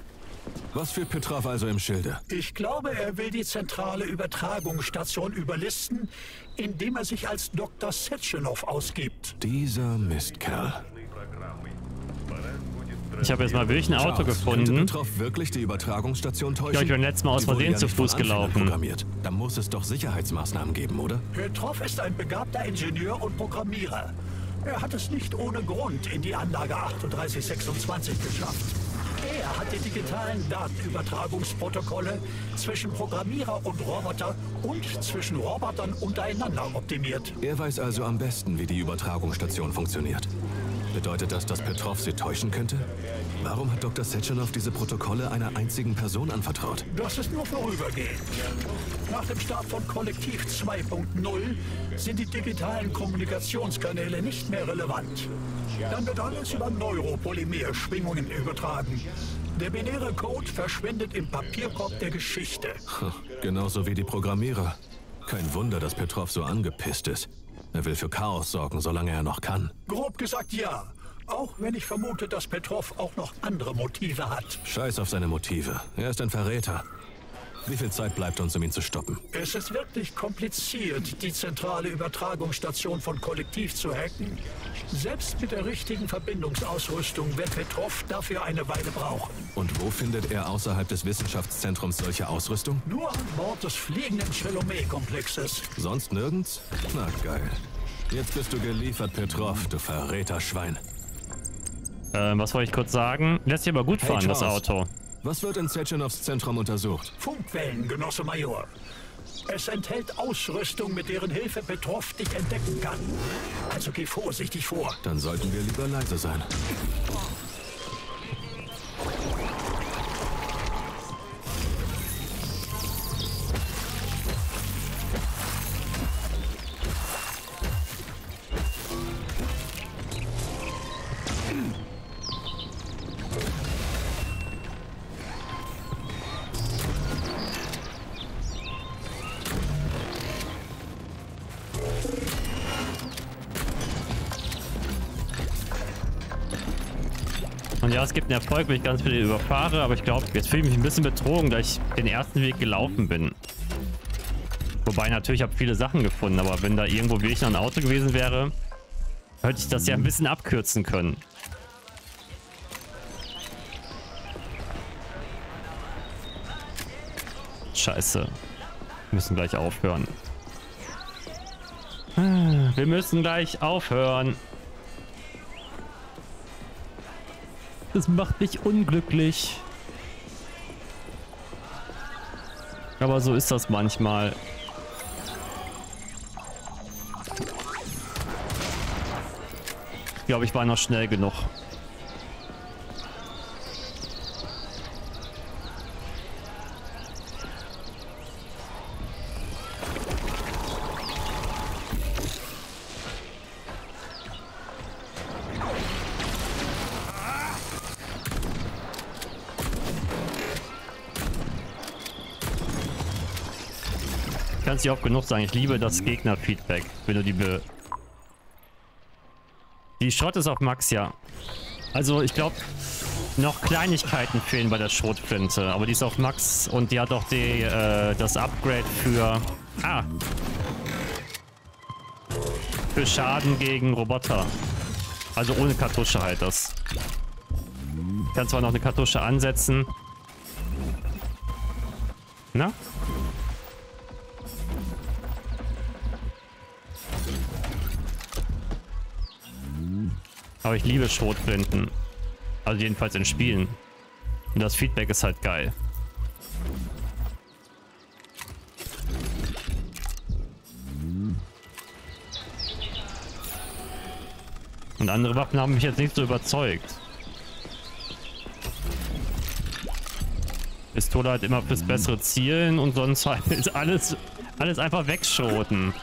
Was führt Petrov also im Schilde? Ich glaube, er will die zentrale Übertragungsstation überlisten, indem er sich als Dr. Setchenov ausgibt. Dieser Mistkerl. Ich habe jetzt mal wirklich ein Auto Charles, gefunden. Petrov wirklich die Übertragungsstation täuschen? Ja, ich bin letztes Mal aus Versehen ja zu Fuß gelaufen. Programmiert. Da muss es doch Sicherheitsmaßnahmen geben, oder? Petrov ist ein begabter Ingenieur und Programmierer. Er hat es nicht ohne Grund in die Anlage 3826 geschafft. Er hat die digitalen Datenübertragungsprotokolle zwischen Programmierer und Roboter und zwischen Robotern untereinander optimiert. Er weiß also am besten, wie die Übertragungsstation funktioniert. Bedeutet das, dass Petrov sie täuschen könnte? Warum hat Dr. Sechenov diese Protokolle einer einzigen Person anvertraut? Das ist nur vorübergehend. Nach dem Start von Kollektiv 2.0 sind die digitalen Kommunikationskanäle nicht mehr relevant. Dann wird alles über Neuropolymer-Schwingungen übertragen. Der binäre Code verschwindet im Papierkorb der Geschichte. Genauso wie die Programmierer. Kein Wunder, dass Petrov so angepisst ist. Er will für Chaos sorgen, solange er noch kann. Grob gesagt ja. Auch wenn ich vermute, dass Petrov auch noch andere Motive hat. Scheiß auf seine Motive. Er ist ein Verräter. Wie viel Zeit bleibt uns, um ihn zu stoppen? Es ist wirklich kompliziert, die zentrale Übertragungsstation von Kollektiv zu hacken. Selbst mit der richtigen Verbindungsausrüstung wird Petrov dafür eine Weile brauchen. Und wo findet er außerhalb des Wissenschaftszentrums solche Ausrüstung? Nur an Bord des fliegenden Chelomé-Komplexes. Sonst nirgends? Na geil. Jetzt bist du geliefert, Petrov, du Verräterschwein. Ähm, was wollte ich kurz sagen? Lässt sich aber gut fahren, das Charles. Auto. Was wird in Setchenovs Zentrum untersucht? Funkwellen, Genosse Major. Es enthält Ausrüstung, mit deren Hilfe Petrov dich entdecken kann. Also geh vorsichtig vor. Dann sollten wir lieber leise sein. Ja, es gibt einen Erfolg, wenn ich ganz viele überfahre, aber ich glaube, jetzt fühle ich mich ein bisschen betrogen, da ich den ersten Weg gelaufen bin. Wobei natürlich habe ich viele Sachen gefunden, aber wenn da irgendwo wirklich noch ein Auto gewesen wäre, hätte ich das ja ein bisschen abkürzen können. Scheiße. Wir müssen gleich aufhören. Wir müssen gleich aufhören. Das macht mich unglücklich. Aber so ist das manchmal. Ich glaube, ich war noch schnell genug. Ich kann es nicht oft genug sagen. Ich liebe das Gegner-Feedback, wenn du die be... Die Schrott ist auf Max, ja. Also ich glaube, noch Kleinigkeiten fehlen bei der Schrotflinte. Aber die ist auf Max und die hat auch die, äh, das Upgrade für... Ah! Für Schaden gegen Roboter. Also ohne Kartusche halt das. Ich kann zwar noch eine Kartusche ansetzen. Na? Aber ich liebe Schrotflinten. Also jedenfalls in Spielen. Und das Feedback ist halt geil. Und andere Waffen haben mich jetzt nicht so überzeugt. Pistole halt immer fürs bessere Zielen und sonst halt alles, alles einfach wegschroten.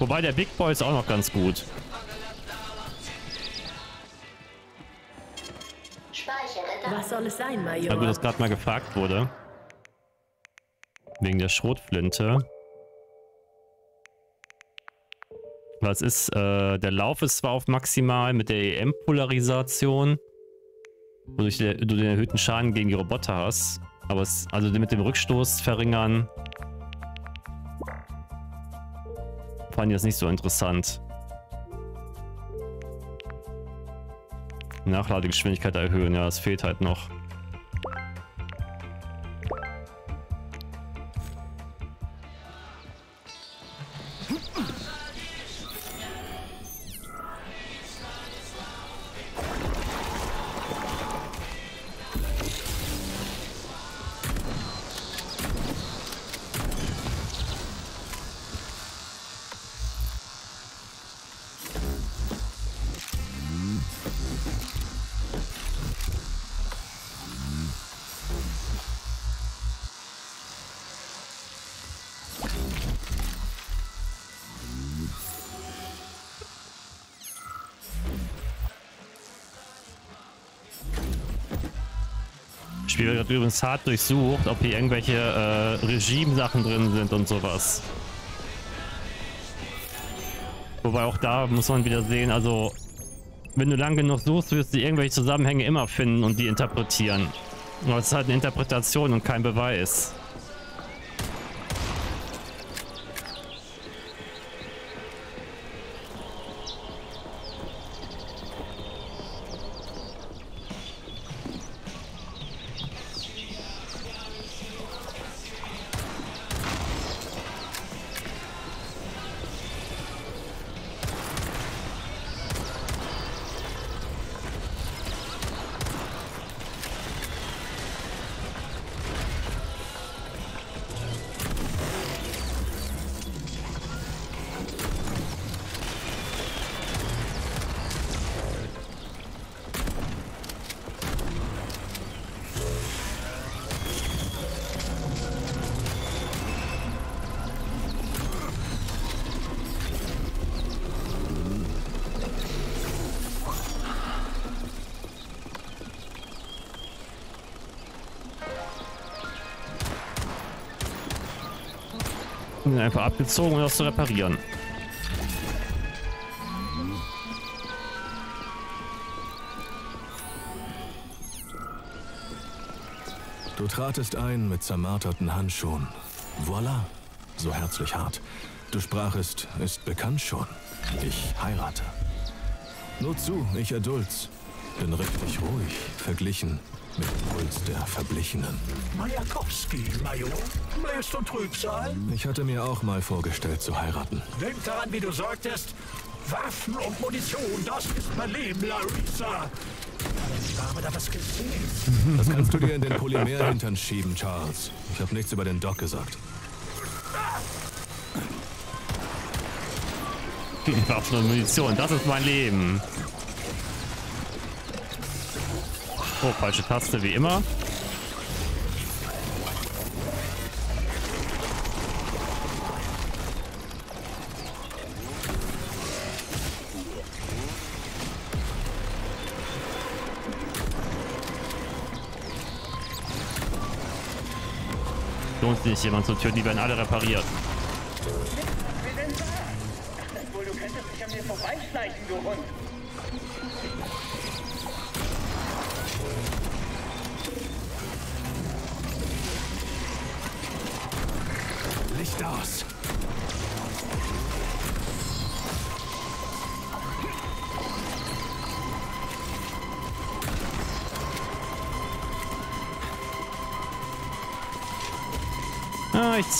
Wobei der Big Boy ist auch noch ganz gut. Was soll es sein, Na gut, Major? dass gerade mal gefragt wurde. Wegen der Schrotflinte. Was ist, äh, der Lauf ist zwar auf maximal mit der EM-Polarisation, wodurch der, du den erhöhten Schaden gegen die Roboter hast. Aber es, also mit dem Rückstoß verringern, fand das nicht so interessant. Nachladegeschwindigkeit erhöhen, ja, das fehlt halt noch. Gerade übrigens hart durchsucht, ob hier irgendwelche äh, Regime-Sachen drin sind und sowas. Wobei auch da muss man wieder sehen, also wenn du lang genug suchst, wirst du irgendwelche Zusammenhänge immer finden und die interpretieren. Aber es ist halt eine Interpretation und kein Beweis. Einfach abgezogen, um das zu reparieren. Du tratest ein mit zermarterten Handschuhen. Voila, so herzlich hart. Du sprachest, ist bekannt schon. Ich heirate. Nur zu, ich erduld's. Bin richtig ruhig, verglichen mit dem Puls der Verblichenen. Majakowski, Major. List und Trübsal. Ich hatte mir auch mal vorgestellt zu heiraten. Denk daran, wie du sagtest. Waffen und Munition, das ist mein Leben, Larissa. Ich habe da was gesehen. Das kannst du dir in den Polymerhintern schieben, Charles. Ich habe nichts über den Doc gesagt. Waffen und Munition, das ist mein Leben. Oh, falsche Taste wie immer. Lohnt sich jemand zu töten, die werden alle repariert. Wohl, du könntest dich an mir vorbeischleichen, du Hund.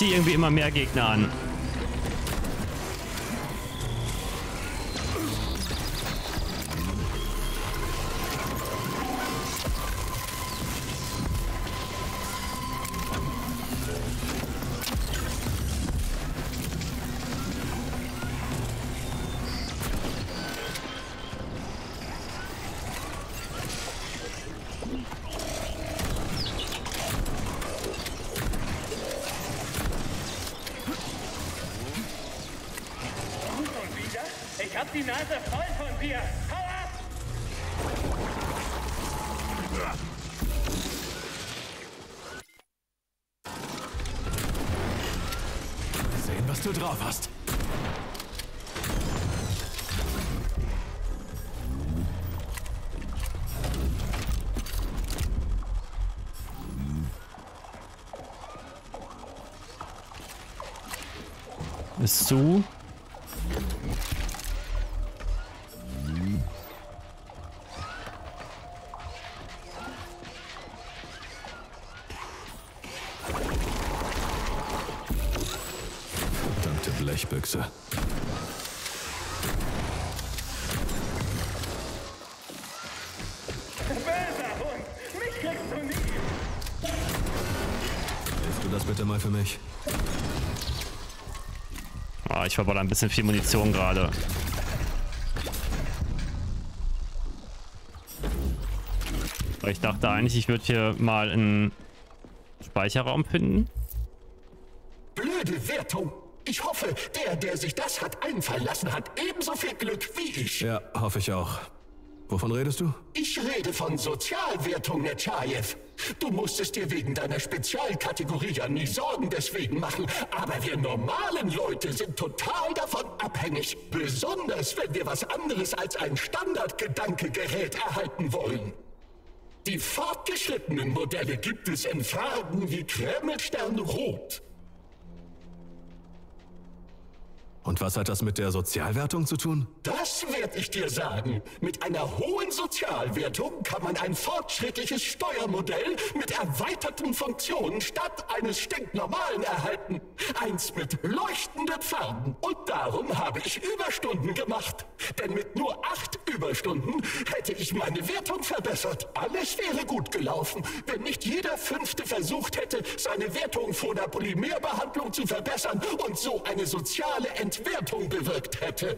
Ziehe irgendwie immer mehr Gegner an. Verdammte Blechbüchse. Böser Hund! Mich kriegst du nie! Hilfst du das bitte mal für mich? Ah, ich verballer ein bisschen viel Munition gerade. Weil ich dachte eigentlich, ich würde hier mal einen Speicherraum finden. Blöde Wertung. Ich hoffe, der, der sich das hat einfallen lassen, hat ebenso viel Glück wie ich. Ja, hoffe ich auch. Wovon redest du? Ich rede von Sozialwertung, Netschajew. Du musstest dir wegen deiner Spezialkategorie ja nie Sorgen deswegen machen, aber wir normalen Leute sind total davon abhängig. Besonders, wenn wir was anderes als ein Standardgedankegerät erhalten wollen. Die fortgeschrittenen Modelle gibt es in Farben wie Kremlstern Rot. Und was hat das mit der Sozialwertung zu tun? Das werde ich dir sagen. Mit einer hohen Sozialwertung kann man ein fortschrittliches Steuermodell mit erweiterten Funktionen statt eines stinknormalen erhalten. Eins mit leuchtenden Farben. Und darum habe ich Überstunden gemacht. Denn mit nur acht Überstunden hätte ich meine Wertung verbessert. Alles wäre gut gelaufen, wenn nicht jeder Fünfte versucht hätte, seine Wertung vor der Polymerbehandlung zu verbessern und so eine soziale Entwertung bewirkt hätte.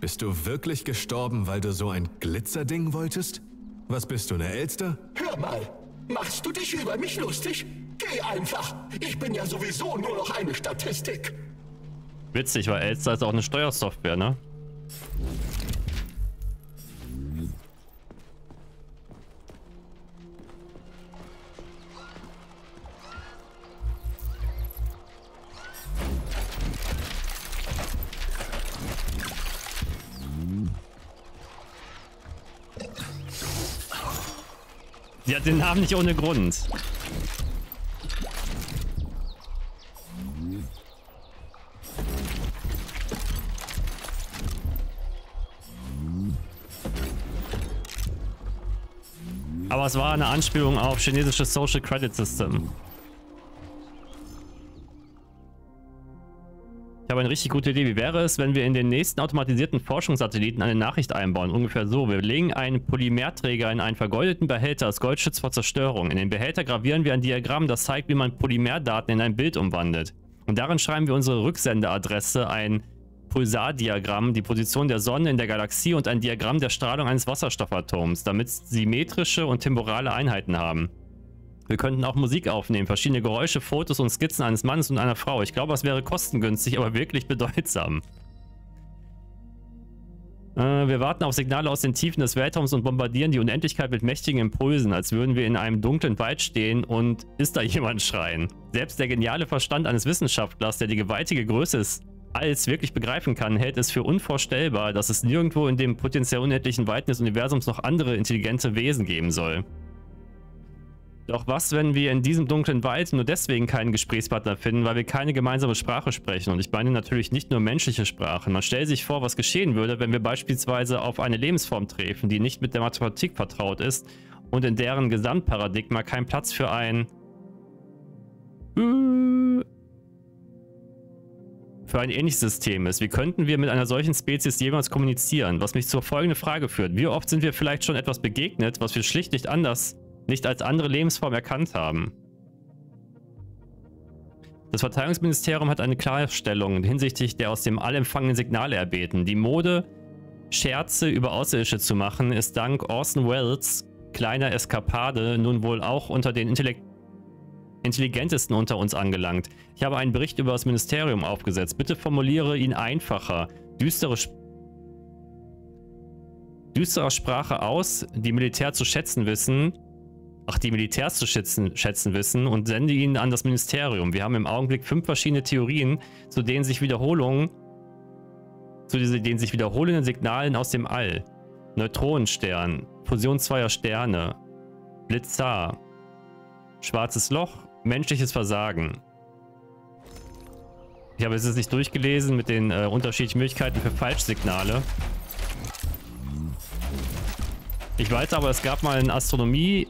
Bist du wirklich gestorben, weil du so ein Glitzerding wolltest? Was bist du, eine Elster? Hör mal, machst du dich über mich lustig? Geh einfach. Ich bin ja sowieso nur noch eine Statistik. Witzig, weil Elster ist auch eine Steuersoftware, ne? Die hat den Namen nicht ohne Grund. Aber es war eine Anspielung auf chinesisches Social Credit System. Ich habe eine richtig gute Idee. Wie wäre es, wenn wir in den nächsten automatisierten Forschungssatelliten eine Nachricht einbauen? Ungefähr so. Wir legen einen Polymerträger in einen vergoldeten Behälter als Goldschutz vor Zerstörung. In den Behälter gravieren wir ein Diagramm, das zeigt, wie man Polymerdaten in ein Bild umwandelt. Und darin schreiben wir unsere Rücksendeadresse, ein Pulsardiagramm, die Position der Sonne in der Galaxie und ein Diagramm der Strahlung eines Wasserstoffatoms, damit symmetrische und temporale Einheiten haben. Wir könnten auch Musik aufnehmen, verschiedene Geräusche, Fotos und Skizzen eines Mannes und einer Frau. Ich glaube, es wäre kostengünstig, aber wirklich bedeutsam. Äh, wir warten auf Signale aus den Tiefen des Weltraums und bombardieren die Unendlichkeit mit mächtigen Impulsen, als würden wir in einem dunklen Wald stehen und ist da jemand schreien. Selbst der geniale Verstand eines Wissenschaftlers, der die gewaltige Größe ist, als wirklich begreifen kann, hält es für unvorstellbar, dass es nirgendwo in dem potenziell unendlichen Weiten des Universums noch andere intelligente Wesen geben soll. Doch was, wenn wir in diesem dunklen Wald nur deswegen keinen Gesprächspartner finden, weil wir keine gemeinsame Sprache sprechen? Und ich meine natürlich nicht nur menschliche Sprache. Man stellt sich vor, was geschehen würde, wenn wir beispielsweise auf eine Lebensform treffen, die nicht mit der Mathematik vertraut ist und in deren Gesamtparadigma kein Platz für ein für ein ähnliches System ist. Wie könnten wir mit einer solchen Spezies jemals kommunizieren? Was mich zur folgenden Frage führt. Wie oft sind wir vielleicht schon etwas begegnet, was wir schlicht nicht anders, nicht als andere Lebensform erkannt haben? Das Verteidigungsministerium hat eine Klarstellung hinsichtlich der aus dem All empfangenen Signale erbeten. Die Mode, Scherze über Außerirdische zu machen, ist dank Orson Welles kleiner Eskapade nun wohl auch unter den Intellekt intelligentesten unter uns angelangt. Ich habe einen Bericht über das Ministerium aufgesetzt. Bitte formuliere ihn einfacher. Düstere Sp düsterer Sprache aus, die Militär zu schätzen wissen, ach, die Militärs zu schätzen, schätzen wissen und sende ihn an das Ministerium. Wir haben im Augenblick fünf verschiedene Theorien, zu denen sich Wiederholungen, zu den sich wiederholenden Signalen aus dem All, Neutronenstern, Fusion zweier Sterne, Blitzar, Schwarzes Loch, menschliches Versagen. Ich habe es jetzt nicht durchgelesen mit den äh, unterschiedlichen Möglichkeiten für Falschsignale. Ich weiß aber, es gab mal in Astronomie...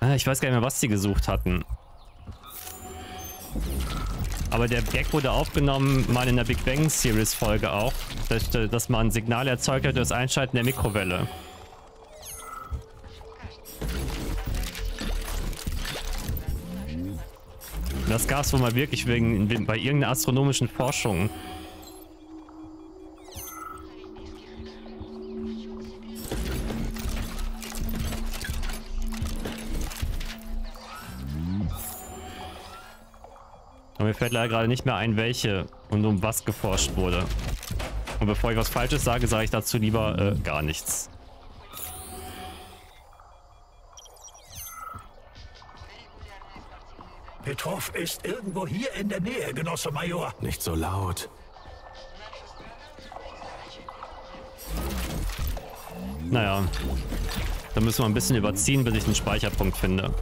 Ah, ich weiß gar nicht mehr, was sie gesucht hatten. Aber der Gag wurde aufgenommen, mal in der Big Bang Series Folge auch, dass, dass man Signale erzeugt hat durch das Einschalten der Mikrowelle. Das gab es wohl mal wirklich wegen, bei irgendeiner astronomischen Forschung. Aber mir fällt leider gerade nicht mehr ein, welche und um was geforscht wurde. Und bevor ich was Falsches sage, sage ich dazu lieber äh, gar nichts. Petrov ist irgendwo hier in der Nähe, Genosse Major. Nicht so laut. Naja. Da müssen wir ein bisschen überziehen, bis ich einen Speicherpunkt finde.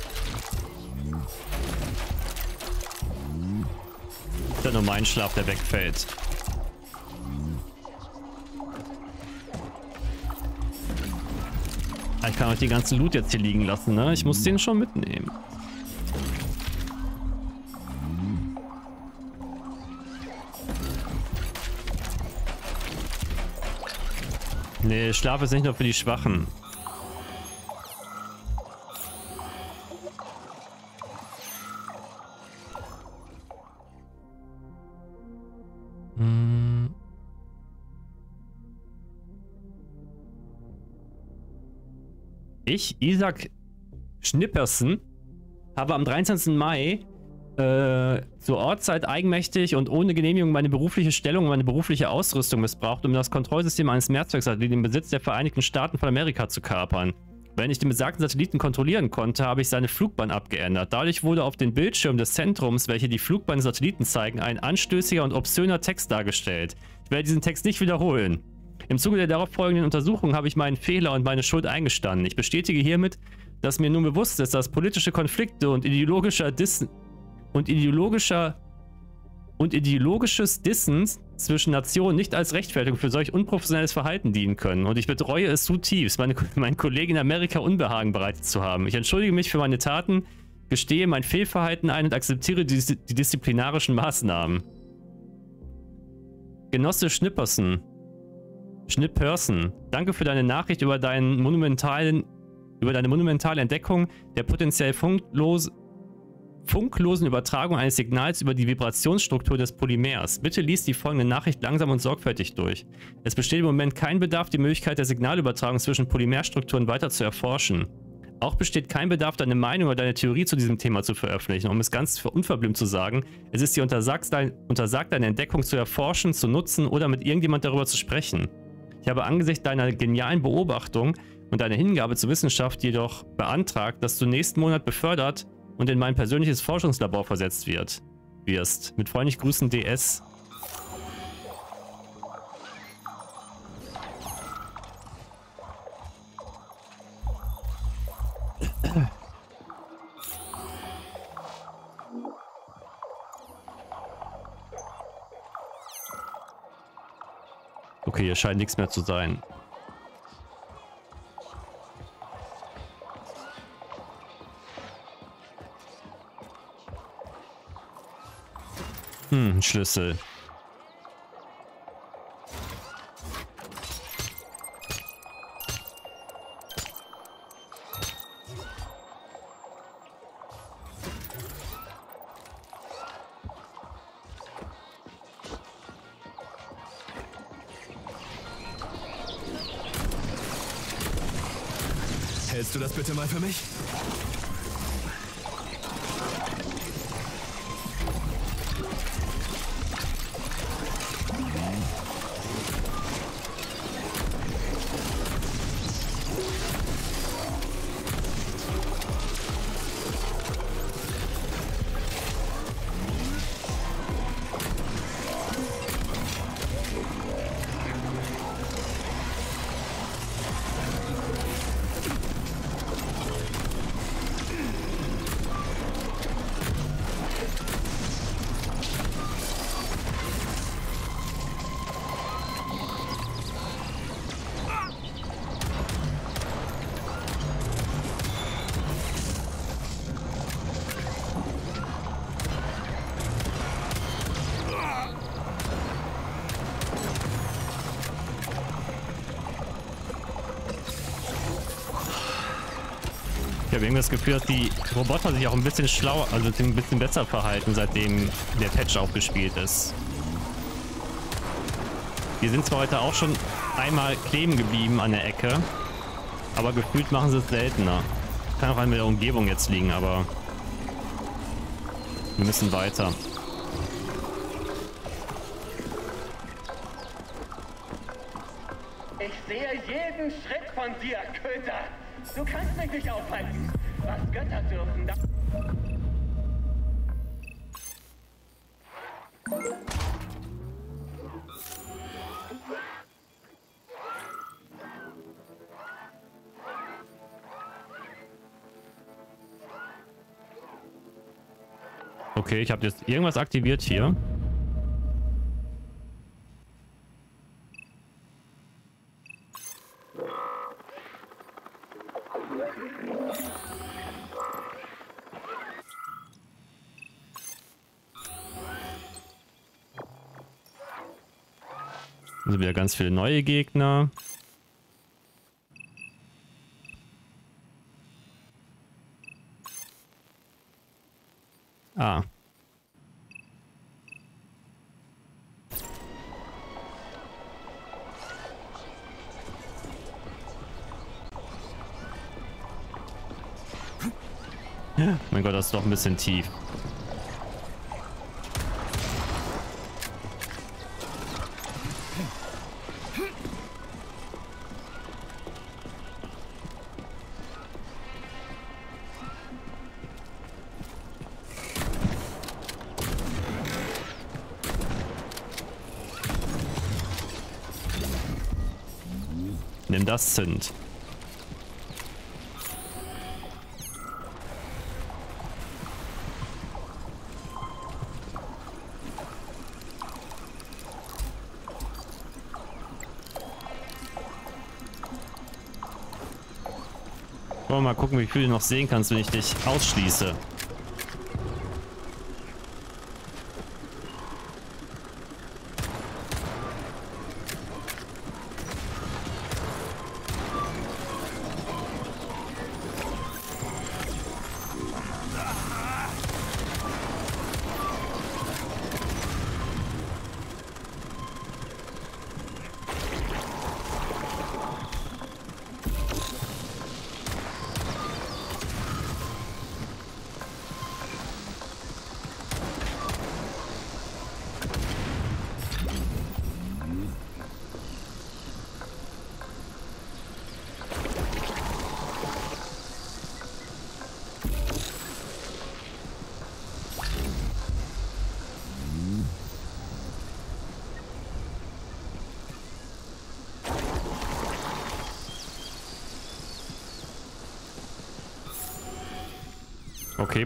Ja nur mein Schlaf, der wegfällt. Ich kann euch die ganze Loot jetzt hier liegen lassen, ne? Ich muss den schon mitnehmen. Nee, Schlaf ist nicht nur für die Schwachen. Ich, Isaac Schnippersen, habe am 23. Mai äh, zur Ortszeit eigenmächtig und ohne Genehmigung meine berufliche Stellung und meine berufliche Ausrüstung missbraucht, um das Kontrollsystem eines Mehrzwecksatelliten im Besitz der Vereinigten Staaten von Amerika zu kapern. Wenn ich den besagten Satelliten kontrollieren konnte, habe ich seine Flugbahn abgeändert. Dadurch wurde auf den Bildschirm des Zentrums, welche die Flugbahn des Satelliten zeigen, ein anstößiger und obszöner Text dargestellt. Ich werde diesen Text nicht wiederholen. Im Zuge der darauf folgenden Untersuchung habe ich meinen Fehler und meine Schuld eingestanden. Ich bestätige hiermit, dass mir nun bewusst ist, dass politische Konflikte und ideologischer Dis und ideologischer und ideologisches Dissens zwischen Nationen nicht als Rechtfertigung für solch unprofessionelles Verhalten dienen können. Und ich betreue es zutiefst, meine, meinen Kollegen in Amerika Unbehagen bereitet zu haben. Ich entschuldige mich für meine Taten, gestehe mein Fehlverhalten ein und akzeptiere die, die disziplinarischen Maßnahmen. Genosse Schnipperson. Schnipperson, danke für deine Nachricht über deinen monumentalen über deine monumentale Entdeckung der potenziell funklos, funklosen Übertragung eines Signals über die Vibrationsstruktur des Polymers. Bitte lies die folgende Nachricht langsam und sorgfältig durch. Es besteht im Moment kein Bedarf, die Möglichkeit der Signalübertragung zwischen Polymerstrukturen weiter zu erforschen. Auch besteht kein Bedarf, deine Meinung oder deine Theorie zu diesem Thema zu veröffentlichen. Um es ganz unverblümt zu sagen, es ist dir untersagt, dein, untersagt, deine Entdeckung zu erforschen, zu nutzen oder mit irgendjemand darüber zu sprechen. Ich habe angesichts deiner genialen Beobachtung und deiner Hingabe zur Wissenschaft jedoch beantragt, dass du nächsten Monat befördert und in mein persönliches Forschungslabor versetzt wird, wirst. Mit freundlich Grüßen DS. Okay, hier scheint nichts mehr zu sein. Hm, Schlüssel. Für mich? Ich habe irgendwie das Gefühl, dass die Roboter sich auch ein bisschen schlauer, also ein bisschen besser verhalten, seitdem der Patch aufgespielt ist. Die sind zwar heute auch schon einmal kleben geblieben an der Ecke, aber gefühlt machen sie es seltener. Kann auch an der Umgebung jetzt liegen, aber wir müssen weiter. Ich sehe jeden Schritt von dir, Köter. Du kannst mich nicht aufhalten. Was Götter dürfen, das... Okay, ich habe jetzt irgendwas aktiviert hier. Wieder ganz viele neue Gegner. Ah. Mein Gott, das ist doch ein bisschen tief. Sind? Wollen wir mal gucken, wie viel du noch sehen kannst, wenn ich dich ausschließe.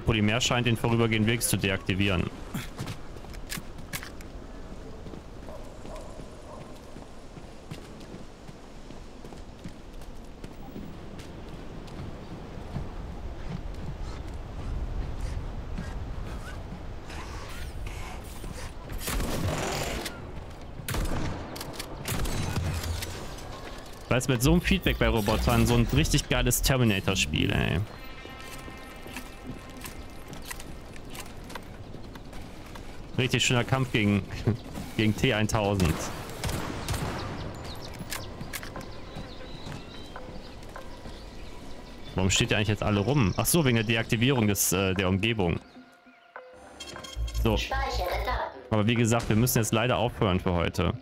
Polymer scheint den vorübergehenden Weg zu deaktivieren. Weiß mit so einem Feedback bei Robotern so ein richtig geiles Terminator-Spiel, ey. Richtig schöner Kampf gegen, gegen T1000. Warum steht der eigentlich jetzt alle rum? Ach so, wegen der Deaktivierung des, äh, der Umgebung. So. Aber wie gesagt, wir müssen jetzt leider aufhören für heute.